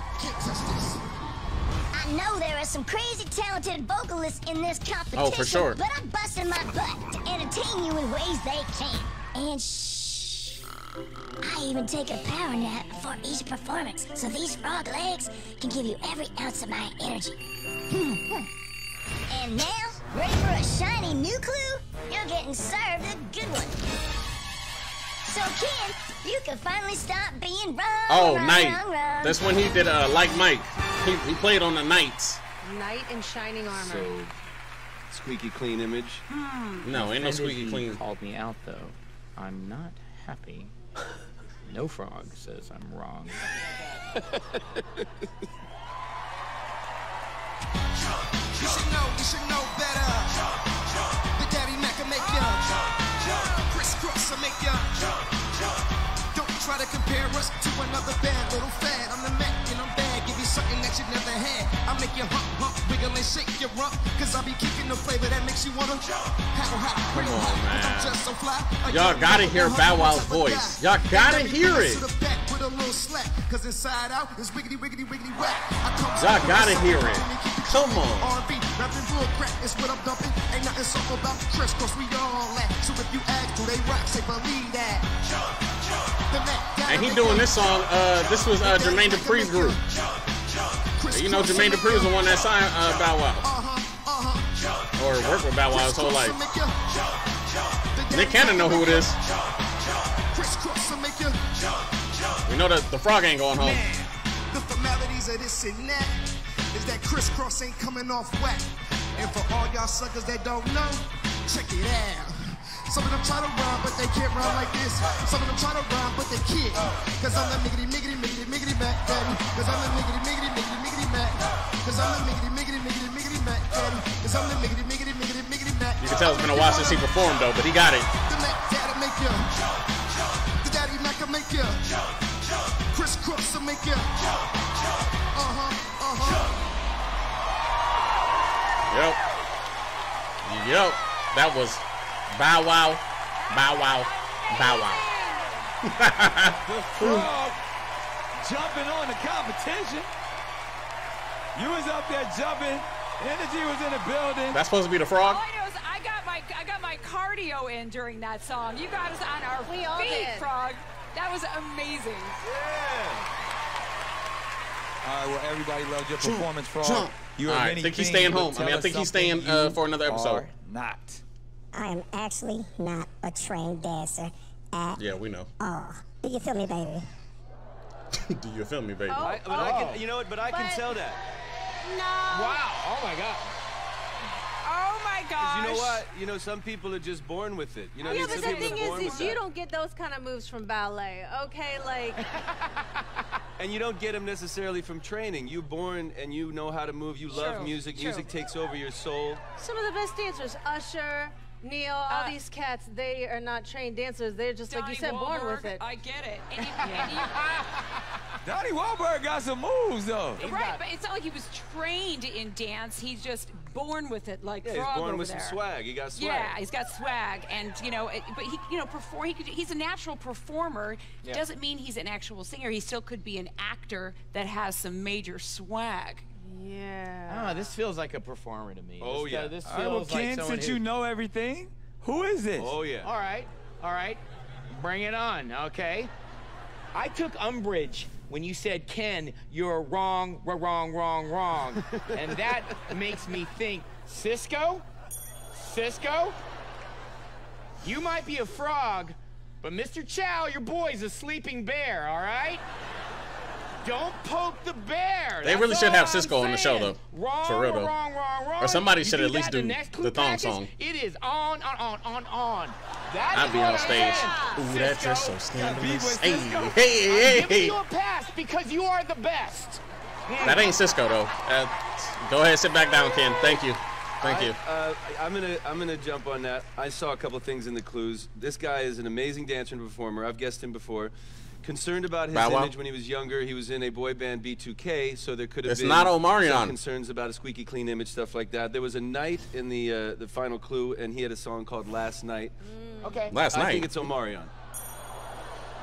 I know there are some crazy talented vocalists in this competition, Oh, for sure. but I'm busting my butt to entertain you in ways they can't. And shh, I even take a power nap before each performance, so these frog legs can give you every ounce of my energy. and now, ready for a shiny new clue? You're getting served a good one. So, Ken, you can finally stop being wrong. Oh, wrong, Knight. wrong, wrong. That's when he did uh, like Mike. He, he played on the Knights. Knight in shining armor. So, squeaky clean image. No, ain't no squeaky clean. called me out though. I'm not happy. [LAUGHS] No frog says I'm wrong. You should know, you should know better. The daddy Mac will make ya. Make ya. Don't try to compare us to another little. I'm the that you never had. I make you hump, hump, wiggle and shake your rump. Cause I be kicking the flavor that makes you wanna jump. How hot, Come real on, hot. 'cause I'm man. just so fly. A Y'all gotta hear Bow Wow's voice. guy. Y'all gotta hear it. to the back with a little slack. Cause inside out is wiggity, wiggity, wiggity whack. I Y'all gotta hear it. let me keep it Come on. R&B, rapping bull crap is what I'm dumping. Ain't nothing so about Kris Kross, we all that. So if you ask, do they rock? Say believe that. The Mac gotta And he make doing ya. this song. Uh, this was uh, Jermaine Dupri's group. You know, Jermaine Dupri was the one that signed uh, Bow Wow, Uh-huh, or worked with Bow Wow his whole life. Nick Cannon know who it is. Kris Kross will make ya. We know that the frog ain't going home. The formalities of this and that is that Kris Kross ain't coming off whack. And for all y'all suckers that don't know, check it out. Some of them try to rhyme, but they can't rhyme like this. Some of them try to rhyme, but they can't. Cause I'm the miggity, miggity, miggity, miggity Mac daddy. Cause I'm the miggity, miggity, miggity, miggity Mac. Cause I'm the miggity, miggity, miggity, miggity Mac daddy. Cause I'm the miggity, miggity, miggity, miggity Mac. You can tell it's been a while since he performed though, but he got it. The Mac daddy make ya. The daddy Mac will make ya. Kris Kross will make ya. Uh-huh, uh-huh. Yep. Yep. That was Bow Wow, Bow Wow, Bow Wow. The frog jumping on the competition. You was up there jumping. Energy was in the building. That's supposed to be the frog. All I know is I got my I got my cardio in during that song. You got us on our We all feet, did. Frog. That was amazing. Yeah. All right, well, everybody loves your performance, Frog. jump. You All have right, many think he's staying home. I mean, I think he's staying, uh, for another episode. Not. I am actually not a trained dancer at Yeah, we know. all. Do you feel me, baby? [LAUGHS] Do you feel me, baby? Oh, I, but I can, oh. you know what? But I can But- tell that. No. Wow. Oh my God. Oh my 'Cause gosh. you know what? You know, some people are just born with it. You know, what I Yeah, mean? but some the people thing are born is, with is you that. don't get those kind of moves from ballet. Okay, like [LAUGHS] And you don't get them necessarily from training. You're born and you know how to move. You love True, music. true. Music takes over your soul. some of the best dancers, Usher, Neil, all Uh, these cats, they are not trained dancers. They're just like you said, born with it. I get it. And you, and you, Donnie Wahlberg got some moves, though. right, but it's not like he was trained in dance. He's just born with it, like Yeah, he's born over with there. some swag. He got swag. Yeah, he's got swag, and you know, it, but he, you know, perform. He could, he's a natural performer. Yeah. Doesn't mean he's an actual singer. He still could be an actor that has some major swag. Yeah. Ah, this feels like a performer to me. Oh, this, yeah. This All right, well, feels like Ken, since who- you know everything, who is this? Oh yeah. All right, all right. Bring it on, okay? I took umbrage when you said, Ken, you're wrong, wrong, wrong, wrong. [LAUGHS] and that makes me think, Sisqó? Sisqó? You might be a frog, but Mr. Chow, your boy's a sleeping bear, all right? Don't poke the bear. They That's really should have I'm Sisqó on the show, though. Wrong, For real, though. wrong, wrong, wrong. Or somebody You should at least that in do next the thong package, song. It is on, on, on, on, on. That's I'd be on stage. Ooh, that dress Sisqó. so scandalous. Hey, Hey, Sisqó, hey, hey, I'm giving hey. you a pass because you are the best. That ain't Sisqó though. Uh, go ahead, sit back down, Ken. Thank you. Thank I, you. Uh, I'm gonna I'm gonna jump on that. I saw a couple things in the clues. This guy is an amazing dancer and performer. I've guessed him before. Concerned about his Bow Wow? image when he was younger. He was in a boy band B2K, so there could have It's been not Omarion. some concerns about a squeaky clean image, stuff like that. There was a night in the uh, the final clue, and he had a song called Last Night. Okay. Last I night. I think it's Omarion.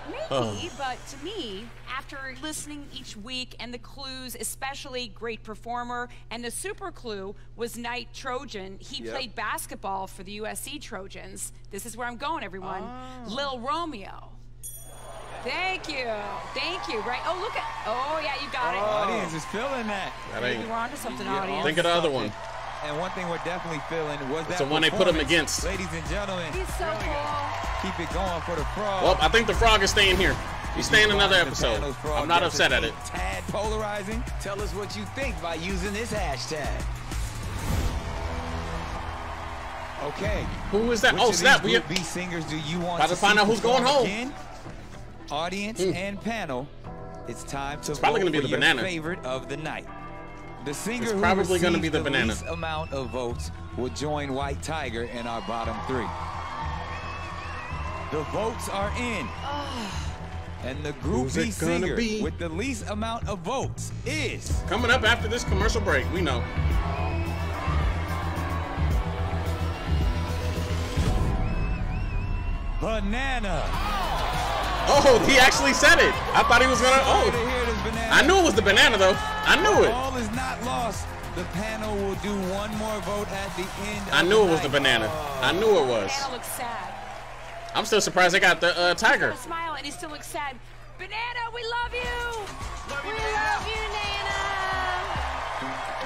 Maybe, Oh. but to me, after listening each week and the clues, especially great performer, and the super clue was Knight Trojan. He Yep. played basketball for the USC Trojans. This is where I'm going, everyone. Oh. Lil Romeo. Thank you. Thank you. Right. Oh, look at. Oh, yeah, you got it. Oh. Audience is feeling that. That Maybe ain't. we're onto something, You're audience. Think of the other one. And one thing we're definitely feeling was It's that the one they put him against. Ladies and gentlemen, He's so cool. keep it going for the frog. Well, I think the frog is staying here. He's staying another episode. I'm not upset at it. Tad polarizing. Tell us what you think by using this hashtag. Okay. Who is that? Which Oh, snap, these we- Group B singers do you want About to see find out who's going home. Again? Audience Mm. and panel, it's time to probably vote gonna be for the your banana. favorite of the night. The singer It's who probably gonna receives be the banana. least amount of votes will join White Tiger in our bottom three. The votes are in. And the Group Who's B it gonna singer be? with the least amount of votes is Coming up after this commercial break, we know. Banana. Oh, he actually said it. I thought he was gonna. Oh, hear this, banana. I knew it was the banana though. I knew it. All is not lost. The panel will do one more vote at the end. I knew it was the banana. I knew it was. Banana looks sad. I'm still surprised they got the uh, He's got tiger. a smile and he still looks sad. Banana, we love you. We love you, Nana.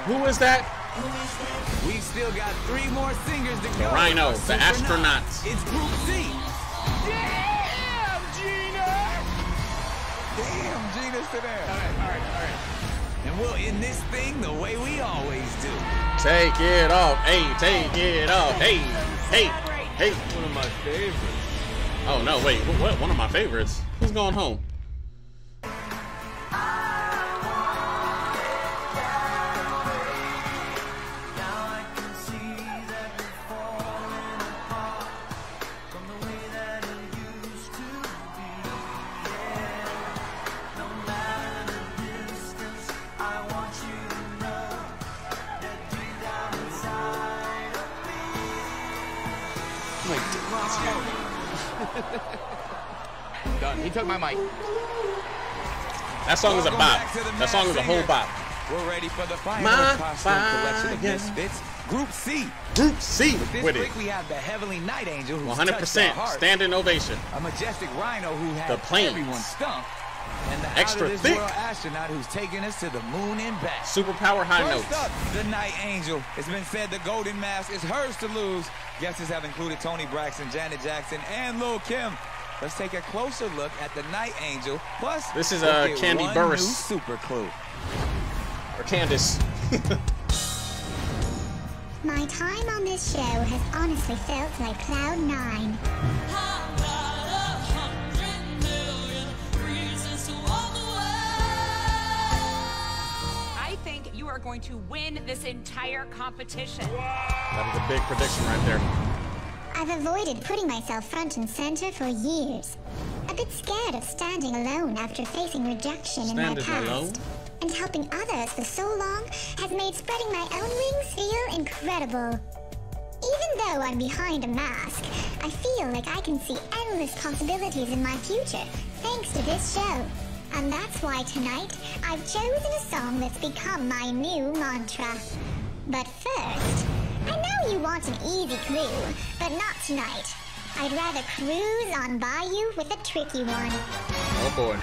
Who is that? We've still got three more singers to go. rhino, the Super astronaut. Nine. It's Group C. Damn, Gina! Damn, Gina's to there. All right, all right, all right. And we'll end this thing the way we always do. Take it off. Hey, take it off. Hey, hey, hey. One of my favorites. Oh no, wait. What? what? One of my favorites. Who's going home? He took my mic. That song is a Welcome bop. back to the That song is a whole Singer. bop. We're ready for the final My costume collection of. Misfits. Group C. Group C With this with it. we have the Heavenly Night Angel who's 100% touched our hearts. standing ovation. A majestic rhino who The had planes. everyone stumped. And the Extra out thick. astronaut who's taking us to the moon and back. Superpower high First notes. up, the Night Angel. It's been said the Golden Mask is hers to lose. Guesses have included Toni Braxton, Janet Jackson, and Lil Kim. Let's take a closer look at the Night Angel. Plus, This is, we'll uh, Kandi one Burruss. new super clue. Or Candace. [LAUGHS] My time on this show has honestly felt like cloud nine. I think you are going to win this entire competition. That is a big prediction right there. I've avoided putting myself front and center for years. A bit scared of standing alone after facing rejection in my past. alone? And helping others for so long has made spreading my own wings feel incredible. Even though I'm behind a mask, I feel like I can see endless possibilities in my future thanks to this show. And that's why tonight I've chosen a song that's become my new mantra. Want an easy clue, but not tonight. I'd rather cruise on by you with a tricky one. Oh boy.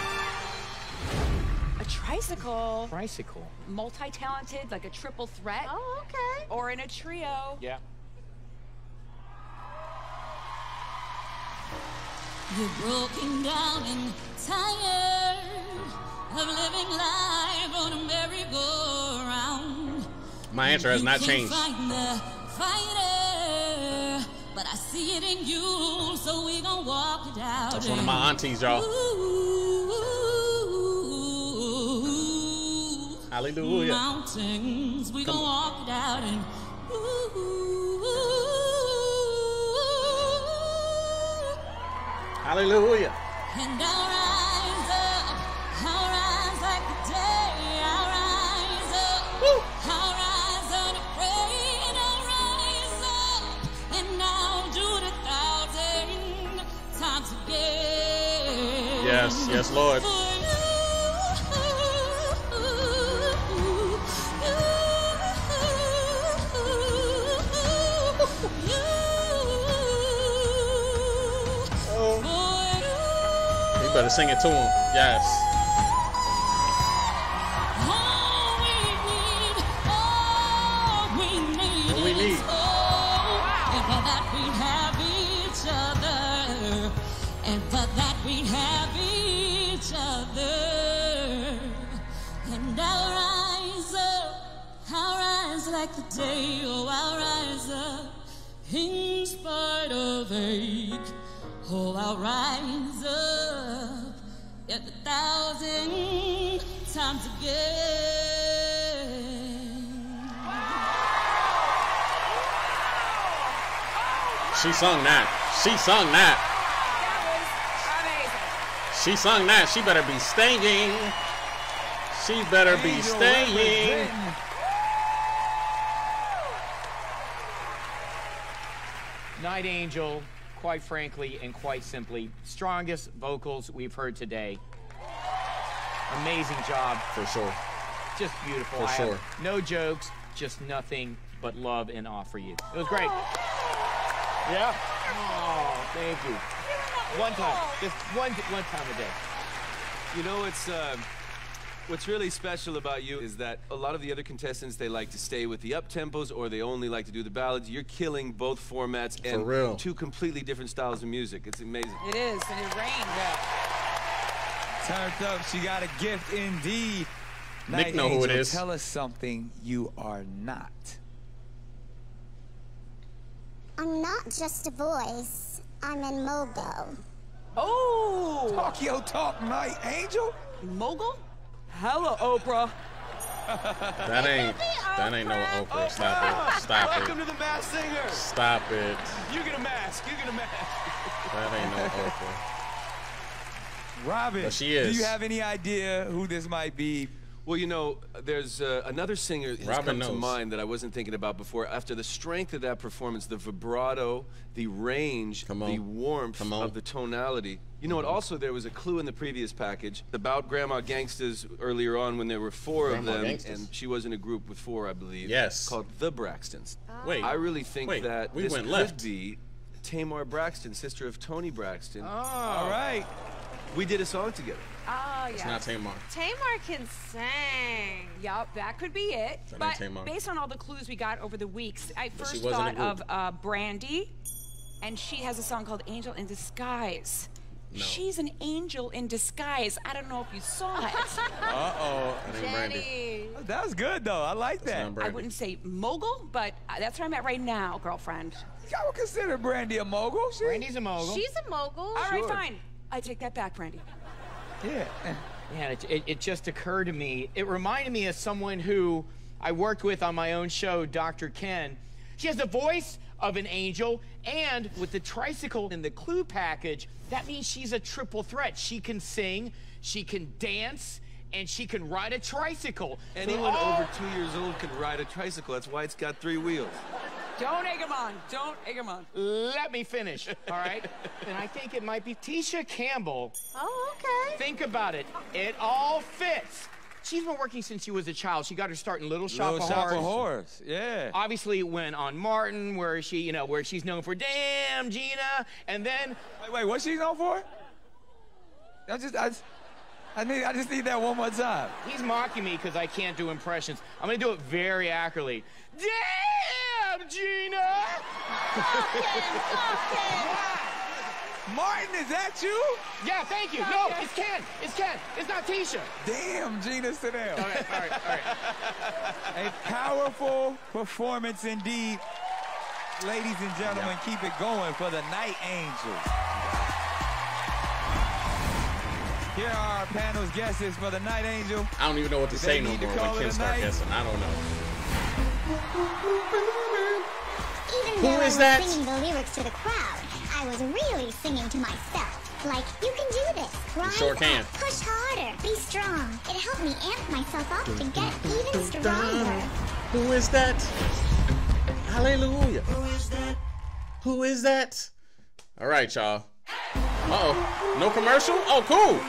A tricycle. Tricycle. Multi-talented, like a triple threat. Oh, okay. Or in a trio. Yeah. You're broken down and tired of living life on a merry-go-round. My answer has You not can't changed. Find the fighter, but I see it in you, so we gon' walk it out. That's one of my aunties, y'all. Hallelujah. Mountains, we gon' walk it out and Hallelujah. And Yes, yes, Lord. Oh. He better sing it to him. Yes. Like the day. Oh, I'll rise up. In spite of ache. Oh, I'll rise up. Yet a thousand times again. She sung that. She sung that. She sung that. She better be staying. She better be staying. Night Angel, quite frankly and quite simply, strongest vocals we've heard today. Amazing job. For sure. Just beautiful. For I sure. no jokes, just nothing but love and awe for you. It was great. Yeah. Oh, thank you. One time, just one one time a day. You know, it's uh, what's really special about you is that a lot of the other contestants they like to stay with the up tempos or they only like to do the ballads. You're killing both formats and real. two completely different styles of music. It's amazing. It is, and it rained. Turned up, she got a gift indeed. Nick Night know who it is. Tell us something you are not. I'm not just a voice. I'm in Mogo. Oh! Talk your talk, Night Angel. Mogul? Hello, Oprah. [LAUGHS] That ain't that ain't no Oprah. Stop it. Stop Welcome it. to the Masked Singer. Stop it. You get a mask. You get a mask. That ain't no Oprah. Robin, But she do you have any idea who this might be? Well, you know, there's uh, another singer has Robin come to mind that I wasn't thinking about before. After the strength of that performance, the vibrato, the range, the warmth Come on. Mm-hmm. of the tonality. You know what? Also, there was a clue in the previous package about Grandma Gangsters earlier on when there were four Grandma of them, Gangsters? and she was in a group with four, I believe. Yes. Called the Braxtons. Wait. I really think wait, that we this went could left. be Tamar Braxton, sister of Toni Braxton. All right. We did a song together. Oh, It's yeah. not Tamar. Tamar can sing. Yep, that could be it. That but Tamar. based on all the clues we got over the weeks, I But first was in a thought of uh, Brandy, and she has a song called "Angel in Disguise." No. She's an angel in disguise. I don't know if you saw it. [LAUGHS] Uh-oh. That ain't Brandy. Jenny. That was good, though. I like That's that. I wouldn't say mogul, but uh, that's where I'm at right now, girlfriend. I would consider Brandy a mogul. She, Brandy's a mogul. She's a mogul. All right, Sure. fine. I take that back, Brandy. Yeah. Yeah, it, it, it just occurred to me. It reminded me of someone who I worked with on my own show, Dr. Ken. She has the voice of an angel, and with the tricycle in the clue package, that means she's a triple threat. She can sing, she can dance, and she can ride a tricycle. So Anyone all- over two years old can ride a tricycle. That's why it's got three wheels. Don't egg him on. Don't egg him on. Let me finish, [LAUGHS] all right? and I think it might be Tisha Campbell. Oh, okay. Think about it. It all fits. She's been working since she was a child. She got her start in Little Shop Little of Shop Horrors. of Horrors. Yeah. Obviously went on Martin, where she, you know, where she's known for Damn Gina, and then Wait, wait, what's she known for? I just, I just, I need, I just need that one more time. he's mocking me because I can't do impressions. I'm gonna do it very accurately. Damn Gina! Martin, is that you? Yeah, thank you. No, it's Ken. It's Ken. It's not Tisha. Damn, Gina Sedell. All right, all right, all right. A powerful performance indeed. Ladies and gentlemen, keep it going for the Night Angels. Here are our panel's guesses for the Night Angel. I don't even know what to They say no more call when Ken a start guessing. I don't know. Even Who though I that? singing the lyrics to the crowd, I was really singing to myself. Like, you can do this. Rise sure can. up, push harder, be strong. It helped me amp myself up to get even stronger. Who is that? Hallelujah. Who is that? Who is that? All right, y'all. Uh-oh. No commercial? Oh, cool.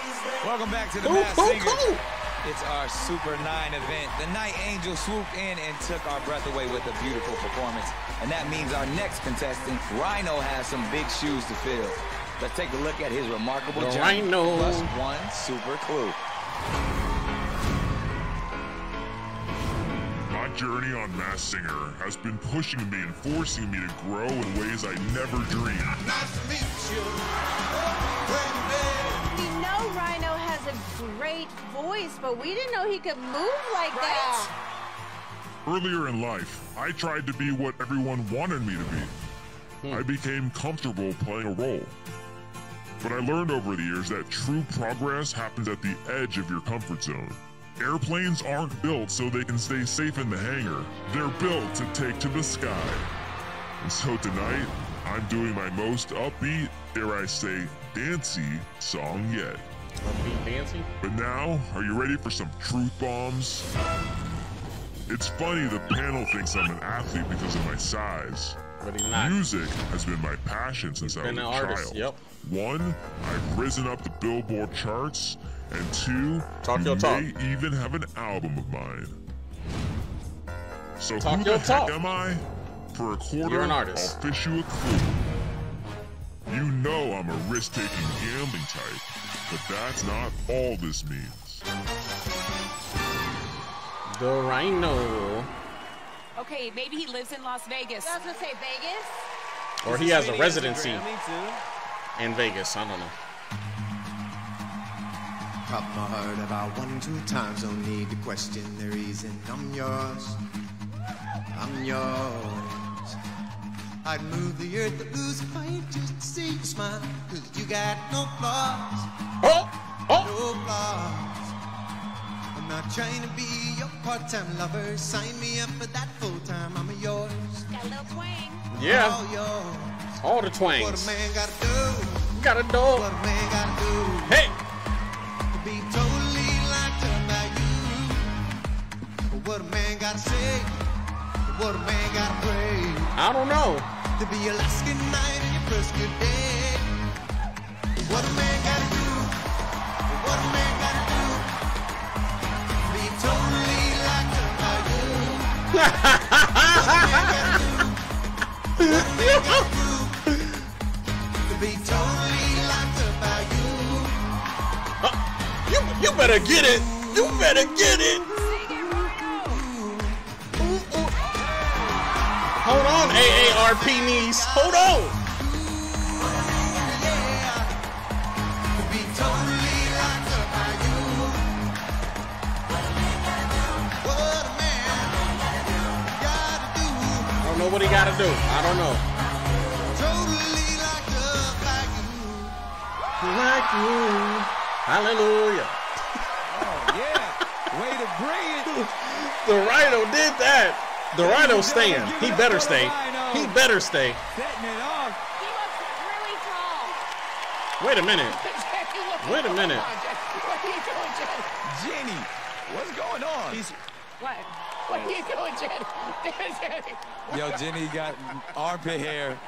Welcome back to the Cool, Masked cool, Singer. cool. It's our Super 9 event. The Night Angel swooped in and took our breath away with a beautiful performance. And that means our next contestant, Rhino, has some big shoes to fill. Let's take a look at his remarkable The journey. Rhino. Plus one super clue. My journey on Masked Singer has been pushing me and forcing me to grow in ways I never dreamed. We know Rhino has a great voice, but we didn't know he could move like that. Earlier in life, I tried to be what everyone wanted me to be. Hmm. I became comfortable playing a role. But I learned over the years that true progress happens at the edge of your comfort zone. Airplanes aren't built so they can stay safe in the hangar. They're built to take to the sky. And so tonight, I'm doing my most upbeat, dare I say, dancey song yet. Upbeat dancey? But now, are you ready for some truth bombs? It's funny the panel thinks I'm an athlete because of my size. But he's not. Music has been my passion since I was a artist, child. yep. One, I've risen up the Billboard charts, and two, Talk you your talk. even have an album of mine. So Talk who the talk. heck am I? For a quarter, You're an artist. I'll fish you a clue. You know I'm a risk-taking gambling type, but that's not all this means. The Rhino. Okay, maybe he lives in Las Vegas. I was gonna say Vegas. Or he has a residency in Vegas. I don't know. Pop my heart about one, two times. Don't need to question the reason. I'm yours. I'm yours. I'd move the earth to lose a fight just to see you smile. Cause you got no flaws. Oh, oh! No flaws. I'm not trying to be your part-time lover. Sign me up for that full-time. I'm yours. Got a little twang. Yeah. All yours. All the What a twangs. man gotta do. Got a What dog. a man gotta do. Hey! to be totally locked up by you. What a man gotta say, what a man gotta pray. I don't know. To be your last good night and your first good day. What a man gotta do, what a man gotta do. Be totally locked up by a do, what a man gotta do. To be totally locked up by you. Uh, you, you better get it. You better get it. Hold on, AARP knees. Hold on. To be totally locked up by you. What a man gotta do. I don't know what he got to do. I don't know. Totally locked up like you. Like you. Hallelujah. Oh, yeah. Way to bring it. [LAUGHS] The Rhino did that. The Rhino staying. He better stay. He better stay. Setting it off. He looks really tall. Wait a minute. [LAUGHS] Wait a minute. [LAUGHS] What are you doing, Jen? Jenny, what's going on? He's. What? What are you doing, Jenny? Yo, Jenny got armpit hair.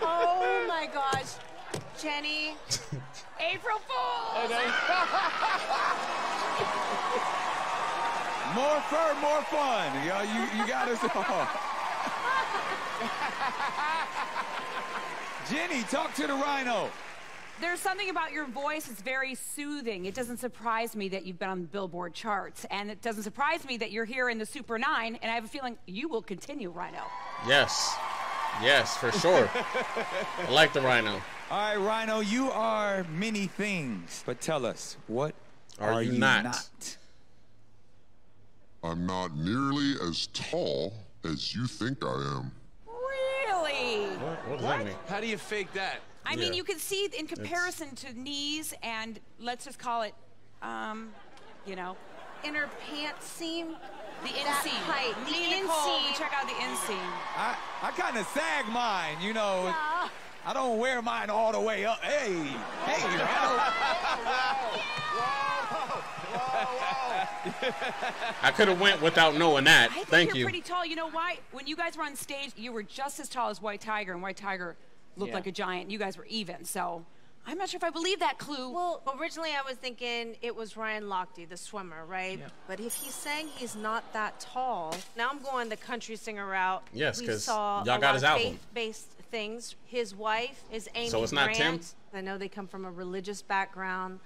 Oh my gosh. Jenny. [LAUGHS] April Fool! More fur, more fun. Yo, you, you got us all. [LAUGHS] Jenny, talk to the rhino. There's something about your voice that's very soothing. It doesn't surprise me that you've been on the Billboard charts, and it doesn't surprise me that you're here in the Super 9, and I have a feeling you will continue, Rhino. Yes. Yes, for sure. [LAUGHS] I like the Rhino. All right, Rhino, you are many things, but tell us, what Are are, you you not? not? I'm not nearly as tall as you think I am. Really? What, what does that mean? How do you fake that? I mean, you can see in comparison to knees and let's just call it, um, you know, Inner pants seam. the That inseam. height, the Me and Nicole, we inseam. check out the inseam. I, I kind of sag mine, you know. I don't wear mine all the way up. Hey, hey, Rhino. [LAUGHS] I could have went without knowing that. I think Thank you're you. pretty tall. You know why? When you guys were on stage, you were just as tall as White Tiger, and White Tiger looked Yeah. like a giant. You guys were even. So I'm not sure if I believe that clue. Well, originally I was thinking it was Ryan Lochte, the swimmer, right? Yeah. But if he's saying he's not that tall, now I'm going the country singer route. Yes, We 'cause saw y'all got lot his of album. faith-based things. His wife is Amy So it's not Grant. Tim? I know they come from a religious background.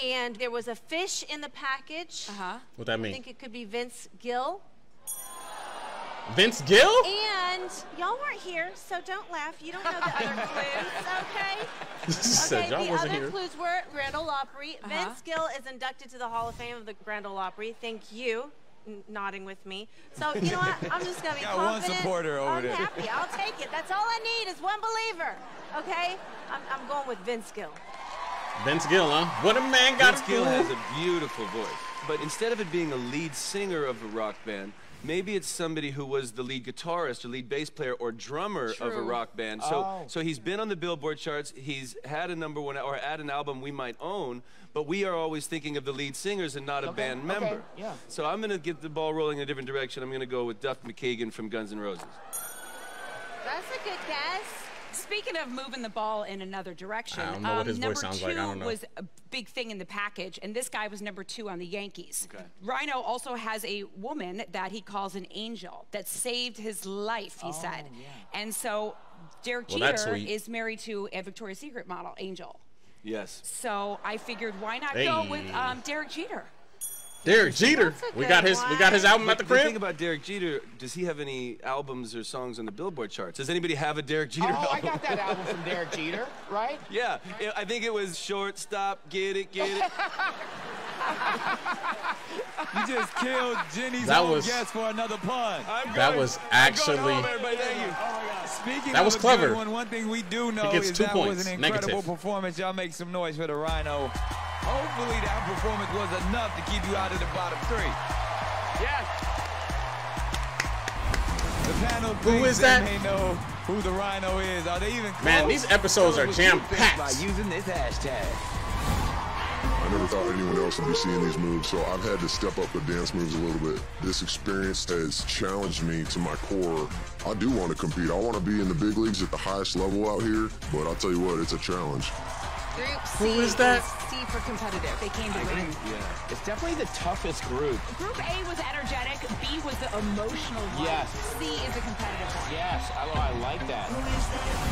And there was a fish in the package. Uh huh. What that mean? I think it could be Vince Gill. Vince Gill? And y'all weren't here, so don't laugh. You don't know the other [LAUGHS] clues, okay? Okay, y'all the other here. clues were Grand Ole Opry. Uh-huh. Vince Gill is inducted to the Hall of Fame of the Grand Ole Opry. Thank you. n- Nodding with me. So, you know what? I'm just going to be [LAUGHS] Got one confident. supporter over I'm there. happy. I'll take it. That's all I need is one believer. Okay? I'm, I'm going with Vince Gill. Vince Gill, huh? What a man got Vince Gill has a beautiful voice. But instead of it being a lead singer of a rock band, maybe it's somebody who was the lead guitarist or lead bass player or drummer of a rock band. So, Oh. so he's been on the Billboard charts. He's had a number one or had an album we might own. But we are always thinking of the lead singers and not a Okay, band okay, member. yeah. So I'm going to get the ball rolling in a different direction. I'm going to go with Duff McKagan from Guns N' Roses. That's a good guess. Speaking of moving the ball in another direction, I don't know what his voice number sounds two like. I don't know. was a big thing in the package, and this guy was number two on the Yankees. Okay. Rhino also has a woman that he calls an angel that saved his life. He said, and so Derek Well, Jeter is married to a Victoria's Secret model, Angel. Yes. So I figured, why not go with um, Derek Jeter? Derek Jeter. That's We got his we got his album But at the the thing about Derek Jeter, does he have any albums or songs on the Billboard charts? Does anybody have a Derek Jeter Oh, album? I got that album from Derek [LAUGHS] Jeter, right? Yeah, I- I think it was shortstop, get it, get it. [LAUGHS] You just killed Jenny's That own was- guess for another pun. I'm That going- was actually home, everybody, thank you. Speaking oh That was a clever. One, one thing we do know gets is two that was points, an incredible negative. performance. Y'all make some noise for the Rhino. Hopefully that performance was enough to keep you out of the bottom three. Yes. The panel Who thinks is they that? know who the Rhino is. Are they even Man, these episodes Tell are us jam-packed. By using this hashtag. I never thought anyone else would be seeing these moves, so I've had to step up the dance moves a little bit. This experience has challenged me to my core. I do want to compete. I want to be in the big leagues at the highest level out here, but I'll tell you what, it's a challenge. Group C is that? C for competitive. They came to win. Yeah. It's definitely the toughest group. Group A was energetic, B was the emotional one. Yes. C is a competitive one. Yes, I, I like that.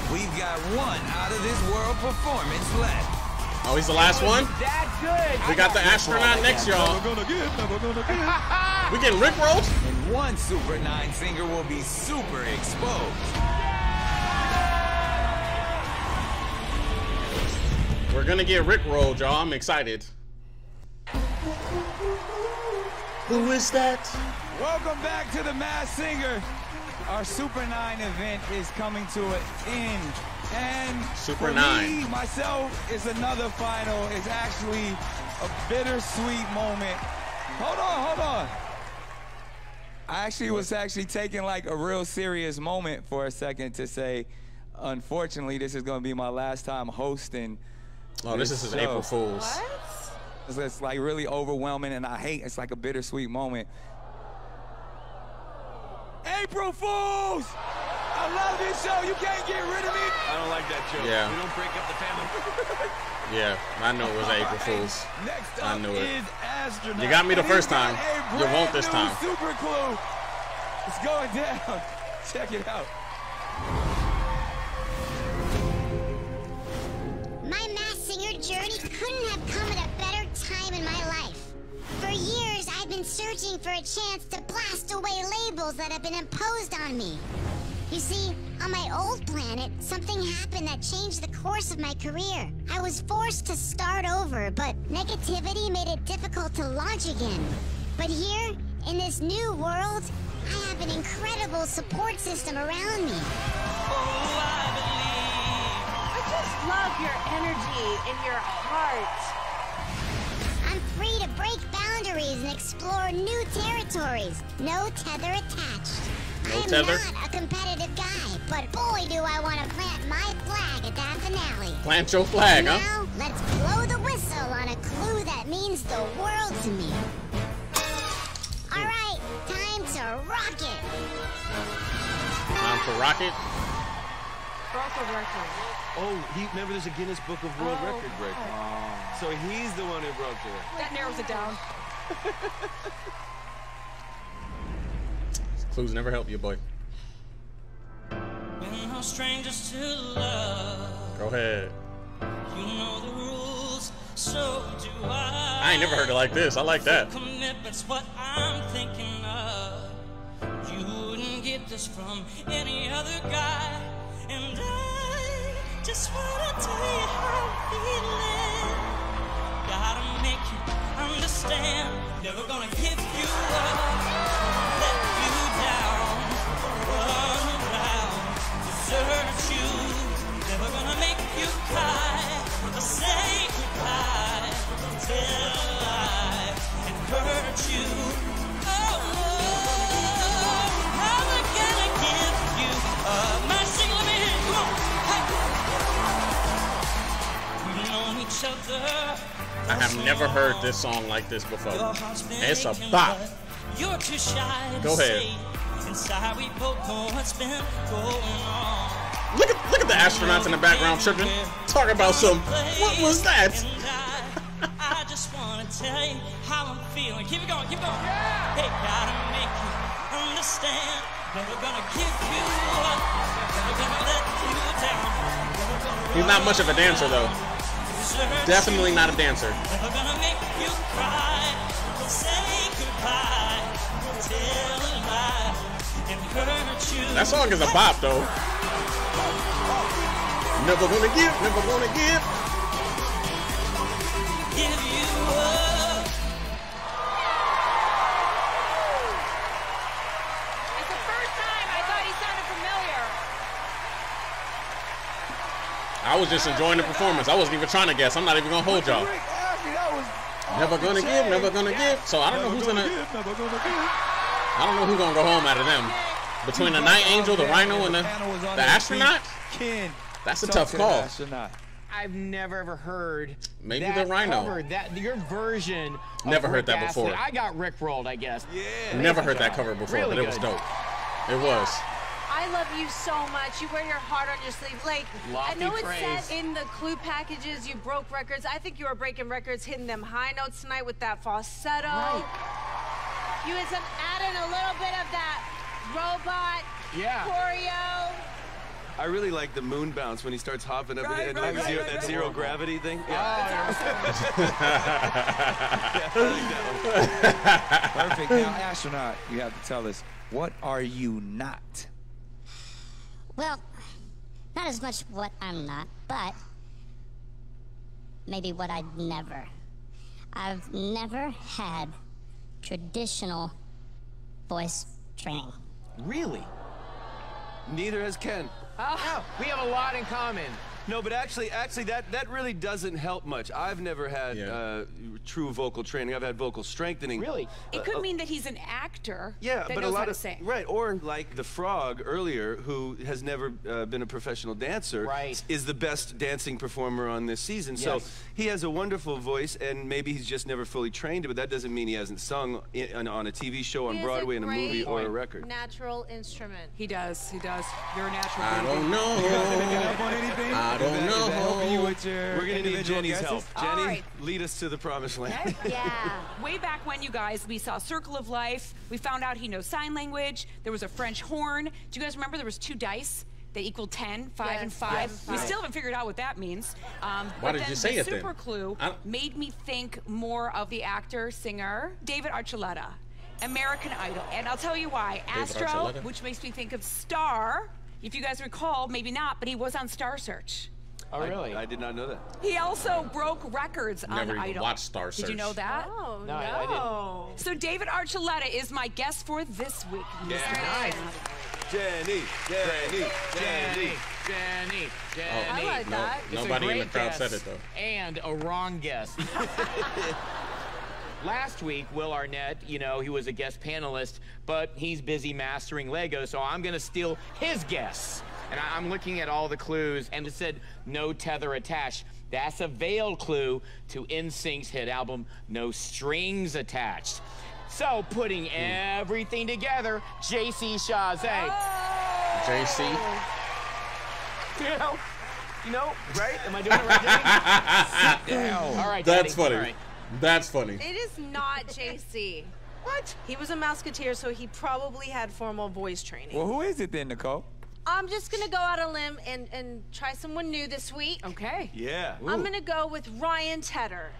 We've got one out of this world performance left. Oh, he's the last one. We got the astronaut next, y'all. Never get, never gonna get. We getting Rick rolled. And one Super 9 singer will be super exposed. We're gonna get Rick rolled, y'all. I'm excited. Who is that? Welcome back to the Masked Singer. Our Super 9 event is coming to an end. And Super for 9. me, myself, is another final. It's actually a bittersweet moment. Hold on, hold on. I actually was actually taking like a real serious moment for a second to say, unfortunately, this is going to be my last time hosting. Oh, this is his show. April Fools. What? It's, it's like really overwhelming, and I hate. It's like a bittersweet moment. April Fools! I love this show. You can't get rid of me. I don't like that joke. Yeah. We don't break up the family. [LAUGHS] Yeah, I know it was April Fools. Next I knew it. is astronaut. You got me the first time. You won't brand this time. Super clue. It's going down. [LAUGHS] Check it out. My mass singer journey couldn't have come at a better time in my life. For years, I've been searching for a chance to blast away labels that have been imposed on me. You see, on my old planet, something happened that changed the course of my career. I was forced to start over, but negativity made it difficult to launch again. But here, in this new world, I have an incredible support system around me. I just love your energy and your heart. I'm free to break boundaries and explore new territories. No tether attached. No I'm tether? not a competitive guy, but boy do I want to plant my flag at that finale. Plant your flag, huh? now, let's blow the whistle on a clue that means the world to me. All hmm. right, time to rock it. Time for Rocket. Broke a record. Oh, he remember there's a Guinness Book of World Oh, Record breaker. Oh. So he's the one who broke the record. That narrows it down. [LAUGHS] Clues never help you, boy. We're no strangers to love. Go ahead. You know the rules, so do I. I ain't never heard it like this. I like that. Commitment's what I'm thinking of. You wouldn't get this from any other guy. Just wanna tell you how I'm feeling. Gotta make you understand. Never gonna give you up, I have never heard this song like this before. It's a bop. You're too shy Go ahead. Inside we both know what's been going on. Look at look at the astronauts in the background tripping. Talk about some. What was that? I just wanna tell you how I'm feeling. Keep it going, keep it going. Hey, gotta make you understand. Never gonna give you up. Never gonna let you down. He's not much of a dancer though. Definitely not a dancer. That song is a bop though. Never gonna give, never gonna. Give I was just enjoying the performance. I wasn't even trying to guess. I'm not even gonna hold y'all. Never gonna give, never gonna give. So I don't know who's gonna. I don't know who's gonna go home out of them. Between the Night Angel, the Rhino, and the the astronaut. That's a tough call. I've never ever heard Maybe that the Rhino. cover, that your version. of Never heard Rick that Astley. before. I got Rick rolled, I guess. Yeah. Never heard that cover before, Really but it was dope. It was. I love you so much. You wear your heart on your sleeve. Like, Lofty I know it praise. said in the clue packages you broke records. I think you were breaking records, hitting them high notes tonight with that falsetto. Right. You had some adding a little bit of that robot Yeah. choreo. I really like the moon bounce when he starts hopping up Right, and right, that right, zero, right, that right. zero gravity thing. Yeah. Oh, [LAUGHS] [LAUGHS] Perfect. Now, astronaut, you have to tell us what are you not? Well, not as much what I'm not, but maybe what I'd never. I've never had traditional voice training. Really? Neither has Ken. Oh, we have a lot in common. No, but actually, actually, that that really doesn't help much. I've never had uh, true vocal training. I've had vocal strengthening. Really? It could mean that he's an actor Yeah, that but knows a lot how to of sing. right, or like the frog earlier, who has never uh, been a professional dancer, Right. is the best dancing performer on this season. So he has a wonderful voice, and maybe he's just never fully trained it. But that doesn't mean he hasn't sung in, on, on a TV show, on He has Broadway, in a movie, great or a record. Natural instrument. He does. He does. You're a natural. I baby. don't know. [LAUGHS] I don't know. We're gonna need Jenny's help. Jenny, right. lead us to the promised land. [LAUGHS] Yeah. Way back when, you guys, we saw Circle of Life. We found out he knows sign language. There was a French horn. Do you guys remember there was two dice that equaled 10, 5 and 5? yes. We Right. still haven't figured out what that means. Um, Why but did then you say the it then? super clue I don't- made me think more of the actor, singer, David Archuleta. American Idol. And I'll tell you why. Astro, which makes me think of Star. If you guys recall, maybe not, but he was on Star Search. Oh, really? I, I did not know that. He also broke records on even Idol. watched Star Did you know that? Oh, No, no. I- I didn't. So David Archuleta is my guest for this week. Yeah. Nice. Jenny, Jenny, Jenny. Jenny, Jenny. Oh, I like No, that. It's a nobody in the great crowd said it though. And a wrong guess. [LAUGHS] Last week, Will Arnett, you know, he was a guest panelist, but he's busy mastering Lego, so I'm gonna steal his guess. And I- I'm looking at all the clues, and it said no tether attached. That's a veiled clue to NSYNC's hit album, No Strings Attached. So, putting hmm. everything together, JC Chasez. Oh! JC. [LAUGHS] You know, you know, right? Am I doing it right thing? [LAUGHS] Sit down. All right, That's Daddy. funny. All right. That's funny. It is not [LAUGHS] JC. what? He was a Musketeer, so he probably had formal voice training. Well, who is it then, Nicole? I'm just gonna go out on a limb and, and try someone new this week. Okay. Yeah. I'm gonna go with Ryan Tedder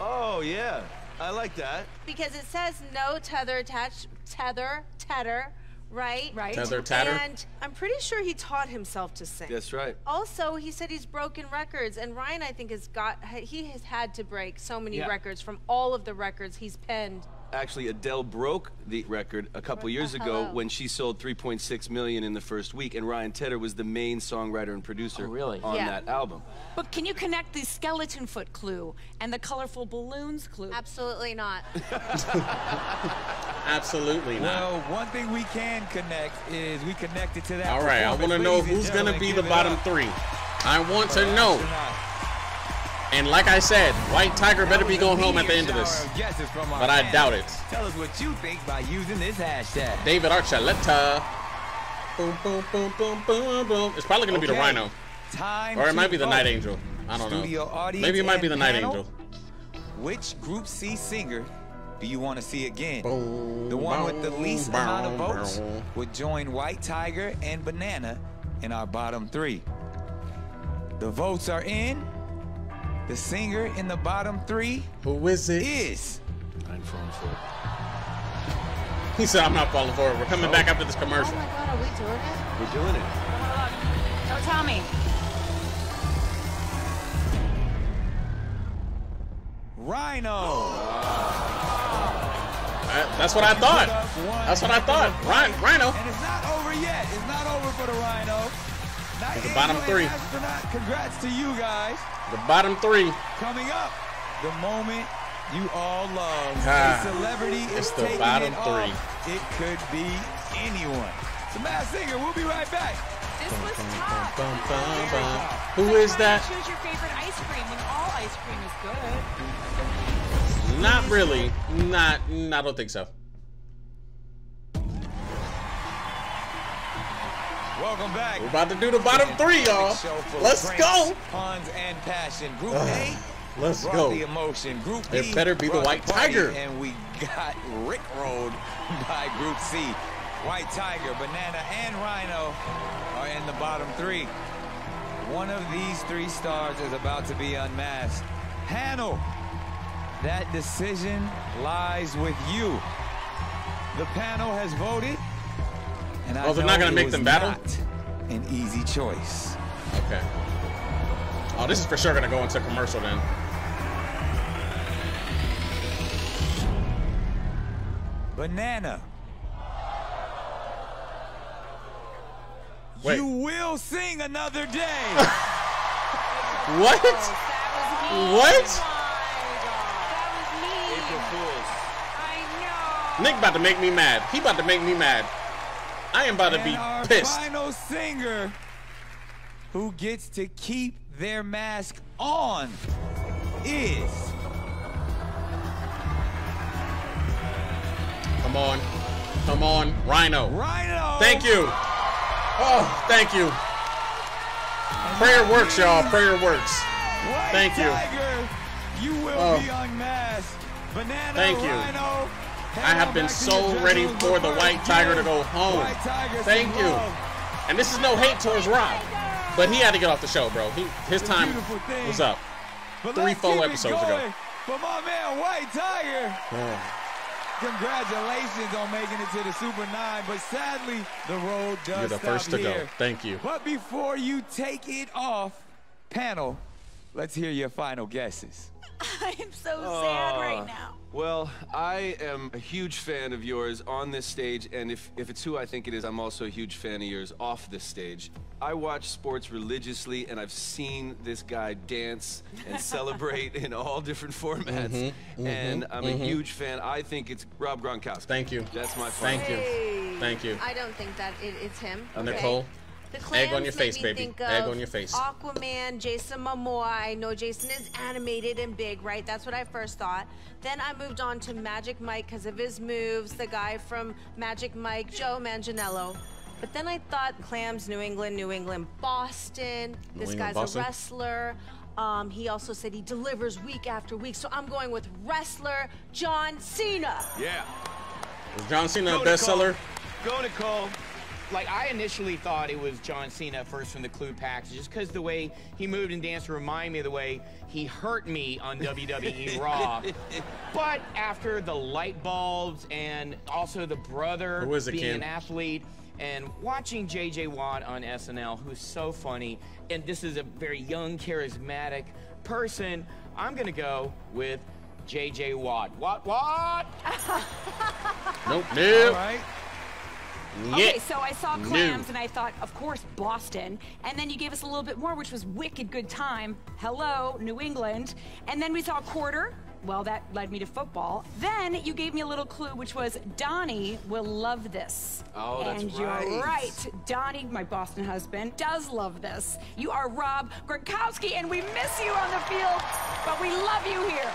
Oh, yeah. I like that. because it says no tether attached. Tether, Tedder, right? Right. Tether, tatter. And I'm pretty sure he taught himself to sing. That's right. Also, he said he's broken records, and Ryan, I think, has got he has had to break so many Yeah. records from all of the records he's penned. Actually, Adele broke the record a couple years ago when she sold 3.6 million in the first week, and Ryan Tedder was the main songwriter and producer oh, really? on Yeah. that album. But can you connect the skeleton foot clue and the colorful balloons clue? Absolutely not. [LAUGHS] Absolutely not. Well, one thing we can connect is we connected to that. All right, I want to know who's gonna be the bottom up three. I want to our know. And like I said, White Tiger better be going home at the end of this. of guesses from our But I doubt it. Tell us what you think by using this hashtag. David Archuleta. Boom, boom, boom, boom, boom, boom. It's probably gonna be the Rhino, Time or it might be the vote. Night Angel. I don't know. Maybe it might be the Night panel? Angel. Which Group C singer do you want to see again? Boom, the one with the boom, least amount of votes boom. would join White Tiger and Banana in our bottom three. The votes are in. The singer in the bottom three Who is it? is I'm falling for it. He said, "I'm not falling for it. We're Oh. coming back after this commercial." Oh my God, are we doing it? We're doing it. Oh, Tommy. Rhino. I- that's what I thought. That's what I thought. Rhino. Rhino. And it's not over yet. It's not over for the Rhino. Night the bottom three. Astronaut, congrats to you guys. The bottom three. Coming up, the moment you all love. Ah, a celebrity it's is the taking bottom it three. off. It could be anyone. It's the Masked Singer. We'll be right back. This was tough. Bum, bum, bum. Who is that? Choose your favorite ice cream when all ice cream is good. Not really. Not. I don't think so. Welcome back. We're about to do the bottom three, y'all. Show full of Let's pranks, go. Puns and passion. Group A. Let's go. the emotion. Group It B better be the White party, Tiger. And we got Rick rickrolled [LAUGHS] by Group C. White Tiger, Banana, and Rhino are in the bottom three. One of these three stars is about to be unmasked. Panel, that decision lies with you. The panel has voted. And I Oh, they're know not gonna make them battle? not An easy choice. Okay. Oh, this is for sure gonna go into commercial then. Banana. Wait. You will sing another day. What? What? April Fools. Nick about to make me mad. He about to make me mad. I am about to be our pissed. final singer who gets to keep their mask on is Come on. Come on. Rhino. Rhino. Thank you. Oh, thank you. Prayer works, y'all. Prayer works. White Thank you. Tiger, you will Oh. be unmasked. Banana Thank you. Rhino. I have been so ready for the White Tiger to go home. Thank you. And this is no hate towards Rob, but he had to get off the show, bro. He, his time was up. Three, four episodes ago. For my man White Tiger. Congratulations on making it to the Super 9, but sadly, the road does You're the stop first to go. here. Thank you. But before you take it off, panel, let's hear your final guesses. [LAUGHS] I am so sad right now. Well, I am a huge fan of yours on this stage, and if, if it's who I think it is, I'm also a huge fan of yours off this stage. I watch sports religiously, and I've seen this guy dance and [LAUGHS] celebrate in all different formats. Mhm, mhm, and I'm mhm. a huge fan. I think it's Rob Gronkowski. Thank you. That's my Thank you. Thank you. I don't think that it, it's him. Okay. Nicole, The egg on clams your make face, me baby. think Egg of on your face. Aquaman, Jason Momoa. I know Jason is animated and big, right? That's what I first thought. Then I moved on to Magic Mike because of his moves. The guy from Magic Mike, Joe Manganiello. But then I thought Clams, New England, New England, Boston. New this England, guy's Boston. a wrestler. Um, he also said he delivers week after week. So I'm going with wrestler John Cena. Yeah. Is John Cena a bestseller? Go, Nicole. Like, I initially thought it was John Cena first from the Clue package, just because the way he moved and danced reminded me of the way he hurt me on [LAUGHS] WWE Raw. But after the light bulbs and also the brother Who is it, being Ken? an athlete and watching JJ Watt on SNL, who's so funny, and this is a very young, charismatic person, I'm gonna go with JJ Watt. Watt, Watt! [LAUGHS] Nope. Nope. All right. Okay, so I saw No. clams and I thought, of course, Boston. And then you gave us a little bit more, which was wicked good time. Hello, New England. And then we saw quarter. Well, that led me to football. Then you gave me a little clue, which was Donnie will love this. Oh, that's and right. you're right. Donnie, my Boston husband, does love this. You are Rob Gronkowski, and we miss you on the field, but we love you here.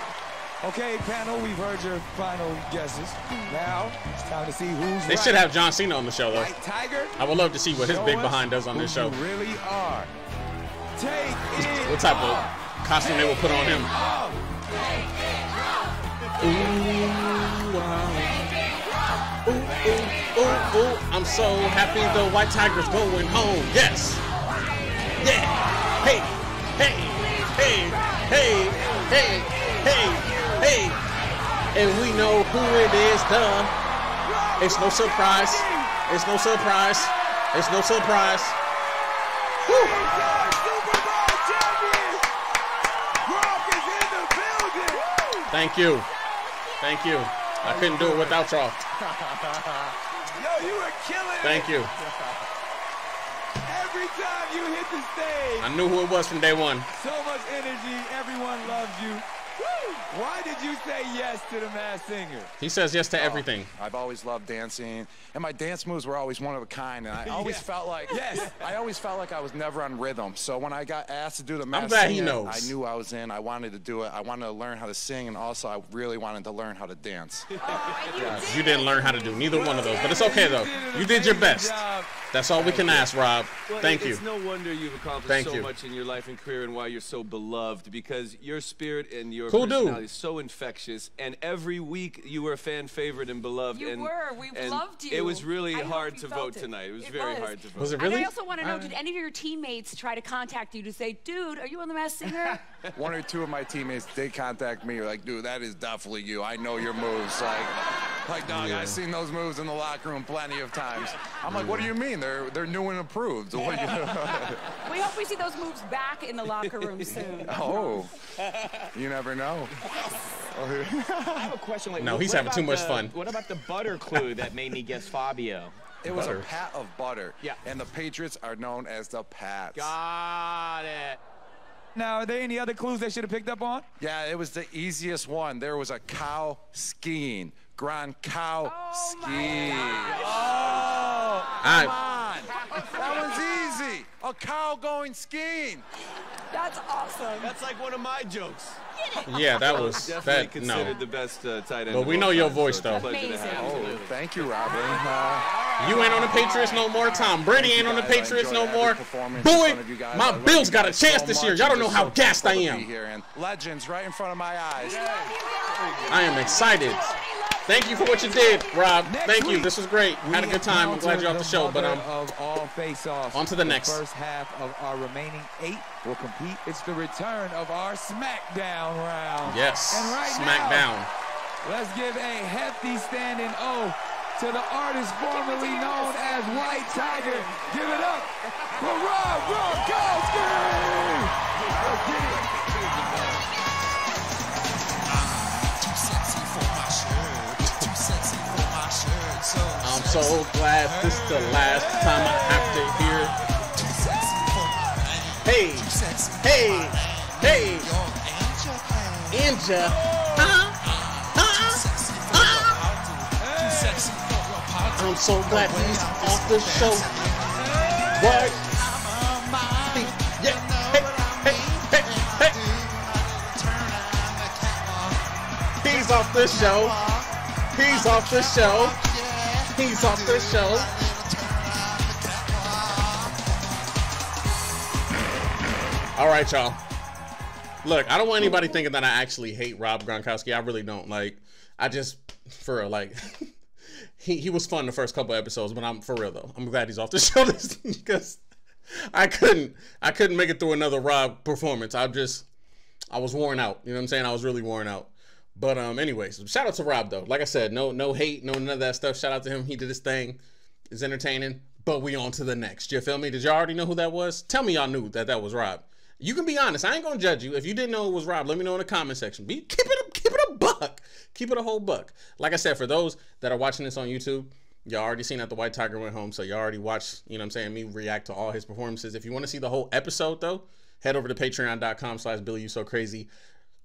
Okay, panel, we've heard your final guesses. Now it's time to see who's They right. should have John Cena on the show, though. White Tiger. I would love to see what his big behind does on this show. Really are. Take it. What type of costume they will put on him. Ooh, wow. Ooh, ooh, ooh, ooh. I'm so happy the White Tiger's going home. Yes. Yeah. Hey, hey, hey, hey, hey, hey, hey. And we know who it is, duh. It's no surprise. It's no surprise. It's no surprise. Thank you. Thank you. I couldn't do it without y'all. [LAUGHS] Yo, you were killing Thank you. Every time you hit the stage. I knew who it was from day one. So much energy. Everyone loves you. Woo! Why did you say yes to the Masked Singer? He says yes to oh, everything. I've always loved dancing, and my dance moves were always one of a kind. And I [LAUGHS] always Yeah. felt like Yes. I always felt like I was never on rhythm. So when I got asked to do the Masked glad he Singer. I knew I was in. I wanted to do it. I wanted to learn how to sing, and also I really wanted to learn how to dance. Yes. You didn't learn how to do neither one of those, but it's okay though. You did your best. That's all we can ask, Rob. Well, Thank it- you. It's no wonder you've accomplished Thank so you. much in your life and career and why you're so beloved because your spirit and your Cool dude. Personality is so infectious. And every week you were a fan favorite and beloved. You and, were. We and loved you. It was really I hard to vote it. tonight. It was It very was. hard to vote. Was it And really? I also want to know, Uh, did any of your teammates try to contact you to say, dude, are you on the Masked Singer? [LAUGHS] One or two of my teammates did contact me. Like, dude, that is definitely you. I know your moves. Like, like, dog, Yeah. I've seen those moves in the locker room plenty of times. I'm like, what do you mean? They're they're new and improved. What you- [LAUGHS] we hope we see those moves back in the locker room [LAUGHS] soon. oh, you never know. [LAUGHS] I have a question. Like, No, what- he's what having too much the- fun. What about the butter clue that made me guess Fabio? It was Butter. a pat of butter. Yeah. And the Patriots are known as the Pats. Got it. Now, are there any other clues they should have picked up on? Yeah, it was the easiest one. There was a cow skiing. Grand cow skiing. Oh, I- come on. That one's easy. A cow going skiing. That's awesome. That's like one of my jokes. Yeah, that was Definitely that. No, considered the best uh, tight end. But we know your time, voice, so though. pleasure to have you. Oh, thank you, Robin. Uh, you ain't on the Patriots no more. Tom Brady ain't on the Patriots no more. Boy, front of you guys. I my Bills got a chance so this year. Y'all don't know how so gassed I am. here and legends right in front of my eyes. I am excited. Thank you for what you did, Rob. Next Thank you. This was great. Had a good time. I'm glad you're off the show. But um, of all face-offs. on to the next. The first half of our remaining eight will compete. It's the return of our SmackDown round. yes, And right SmackDown. now, let's give a hefty standing O to the artist formerly known as White Tiger. Give it up for Rob Gronkowski. So glad this is the last time I have to hear. Hey, hey, hey. Inja. Huh? Your party. I'm so glad he's off the show. What? Yeah. Hey, hey, hey. He's off the show. He's off the show. He's off the show. All right, y'all. Look, I don't want anybody thinking that I actually hate Rob Gronkowski. I really don't. Like, I just, for real, like, [LAUGHS] he, he was fun the first couple episodes, but I'm, for real, though. I'm glad he's off the [LAUGHS] show because I couldn't, I couldn't make it through another Rob performance. I just, I was worn out. You know what I'm saying? I was really worn out. But um, anyways, shout out to Rob though. Like I said, no no hate, no none of that stuff. Shout out to him. He did his thing. It's entertaining. But we on to the next. You feel me? Did y'all already know who that was? Tell me y'all knew that that was Rob. You can be honest. I ain't gonna judge you. If you didn't know it was Rob, let me know in the comment section. Be keep it a, keep it a buck. Keep it a whole buck. Like I said, for those that are watching this on YouTube, y'all already seen that the White Tiger went home, so y'all already watched. You know what I'm saying? Me react to all his performances. If you want to see the whole episode though, head over to Patreon.com/slash Billy You So Crazy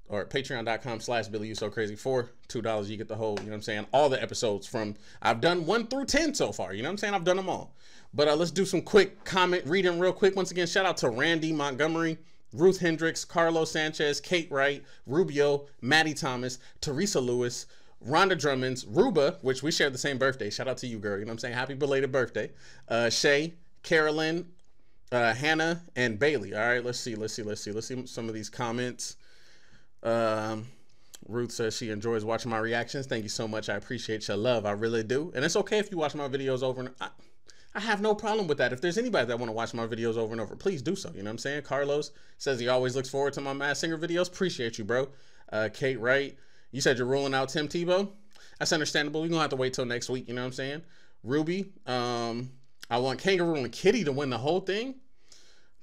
or patreon.com slash Billy You So Crazy for two dollars. You get the whole, you know what I'm saying, all the episodes from I've done one through ten so far. You know what I'm saying? I've done them all. But uh, let's do some quick comment reading real quick. Once again, shout out to Randy Montgomery, Ruth Hendricks, Carlos Sanchez, Kate Wright, Rubio, Maddie Thomas, Teresa Lewis, Rhonda Drummonds, Ruba, which we share the same birthday. Shout out to you, girl. You know what I'm saying? Happy belated birthday. Uh, Shay, Carolyn, uh, Hannah, and Bailey. All right, let's see, let's see, let's see, let's see some of these comments. Um, Ruth says she enjoys watching my reactions. Thank you so much. I appreciate your love. I really do. And it's okay if you watch my videos over and I, I have no problem with that. If there's anybody that want to watch my videos over and over, please do so. You know what I'm saying? Carlos says he always looks forward to my Masked Singer videos. Appreciate you, bro. Uh, Kate Wright, you said you're ruling out Tim Tebow. That's understandable. You're gonna have to wait till next week. You know what I'm saying? Ruby, um, I want Kangaroo and Kitty to win the whole thing.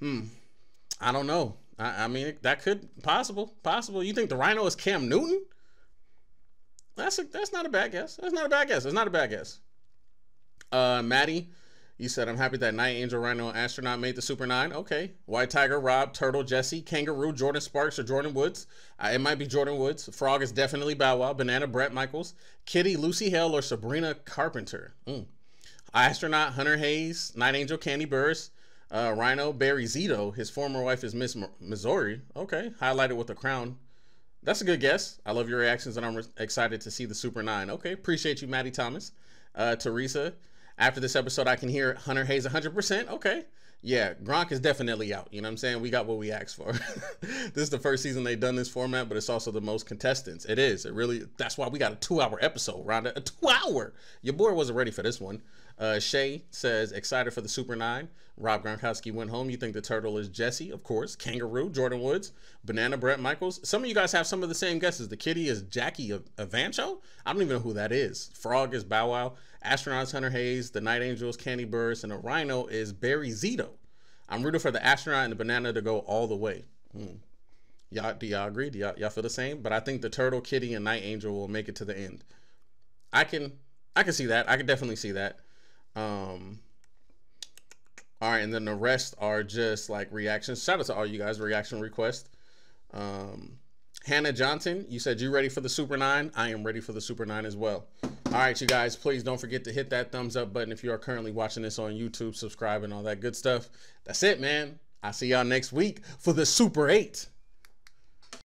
Hmm. I don't know. I, I mean, that could possible, possible. You think the Rhino is Cam Newton? That's a, that's not a bad guess. That's not a bad guess. That's not a bad guess. Uh, Maddie, you said I'm happy that Night Angel, Rhino, Astronaut made the Super Nine. Okay. White Tiger, Rob, Turtle, Jesse, Kangaroo, Jordin Sparks, or Jordyn Woods. Uh, it might be Jordyn Woods. Frog is definitely Bow Wow. Banana, Bret Michaels. Kitty, Lucy Hale, or Sabrina Carpenter. Mm. Astronaut, Hunter Hayes. Night Angel, Kandi Burruss. Uh, Rhino, Barry Zito. His former wife is Miss Missouri. Okay. Highlighted with a crown. That's a good guess. I love your reactions, and I'm excited to see the Super Nine. Okay. Appreciate you, Maddie Thomas. Uh, Teresa, after this episode, I can hear Hunter Hayes 100%. Okay. Yeah, Gronk is definitely out. You know what I'm saying? We got what we asked for. [LAUGHS] this is the first season they've done this format, but it's also the most contestants. It is. It really, that's why we got a two hour episode, Rhonda. A two hour. Your boy wasn't ready for this one. Uh, Shay says, excited for the Super Nine. Rob Gronkowski went home. You think the turtle is Jesse? Of course. Kangaroo, Jordyn Woods. Banana, Bret Michaels. Some of you guys have some of the same guesses. The kitty is Jackie Evancho. I don't even know who that is. Frog is Bow Wow. Astronauts Hunter Hayes. The Night Angels Kandi Burruss. And the Rhino is Barry Zito. I'm rooting for the astronaut and the banana to go all the way. Hmm. Y'all, do y'all agree? Do y'all, y'all feel the same? But I think the turtle, kitty, and night angel will make it to the end. I can, I can see that. I can definitely see that. Um, all right, and then the rest are just like reactions. Shout out to all you guys, reaction request. Um, Hannah Johnson, you said you ready for the Super 9? I am ready for the Super 9 as well. All right, you guys, please don't forget to hit that thumbs up button if you are currently watching this on YouTube, subscribe, and all that good stuff. That's it, man. I'll see y'all next week for the Super 8.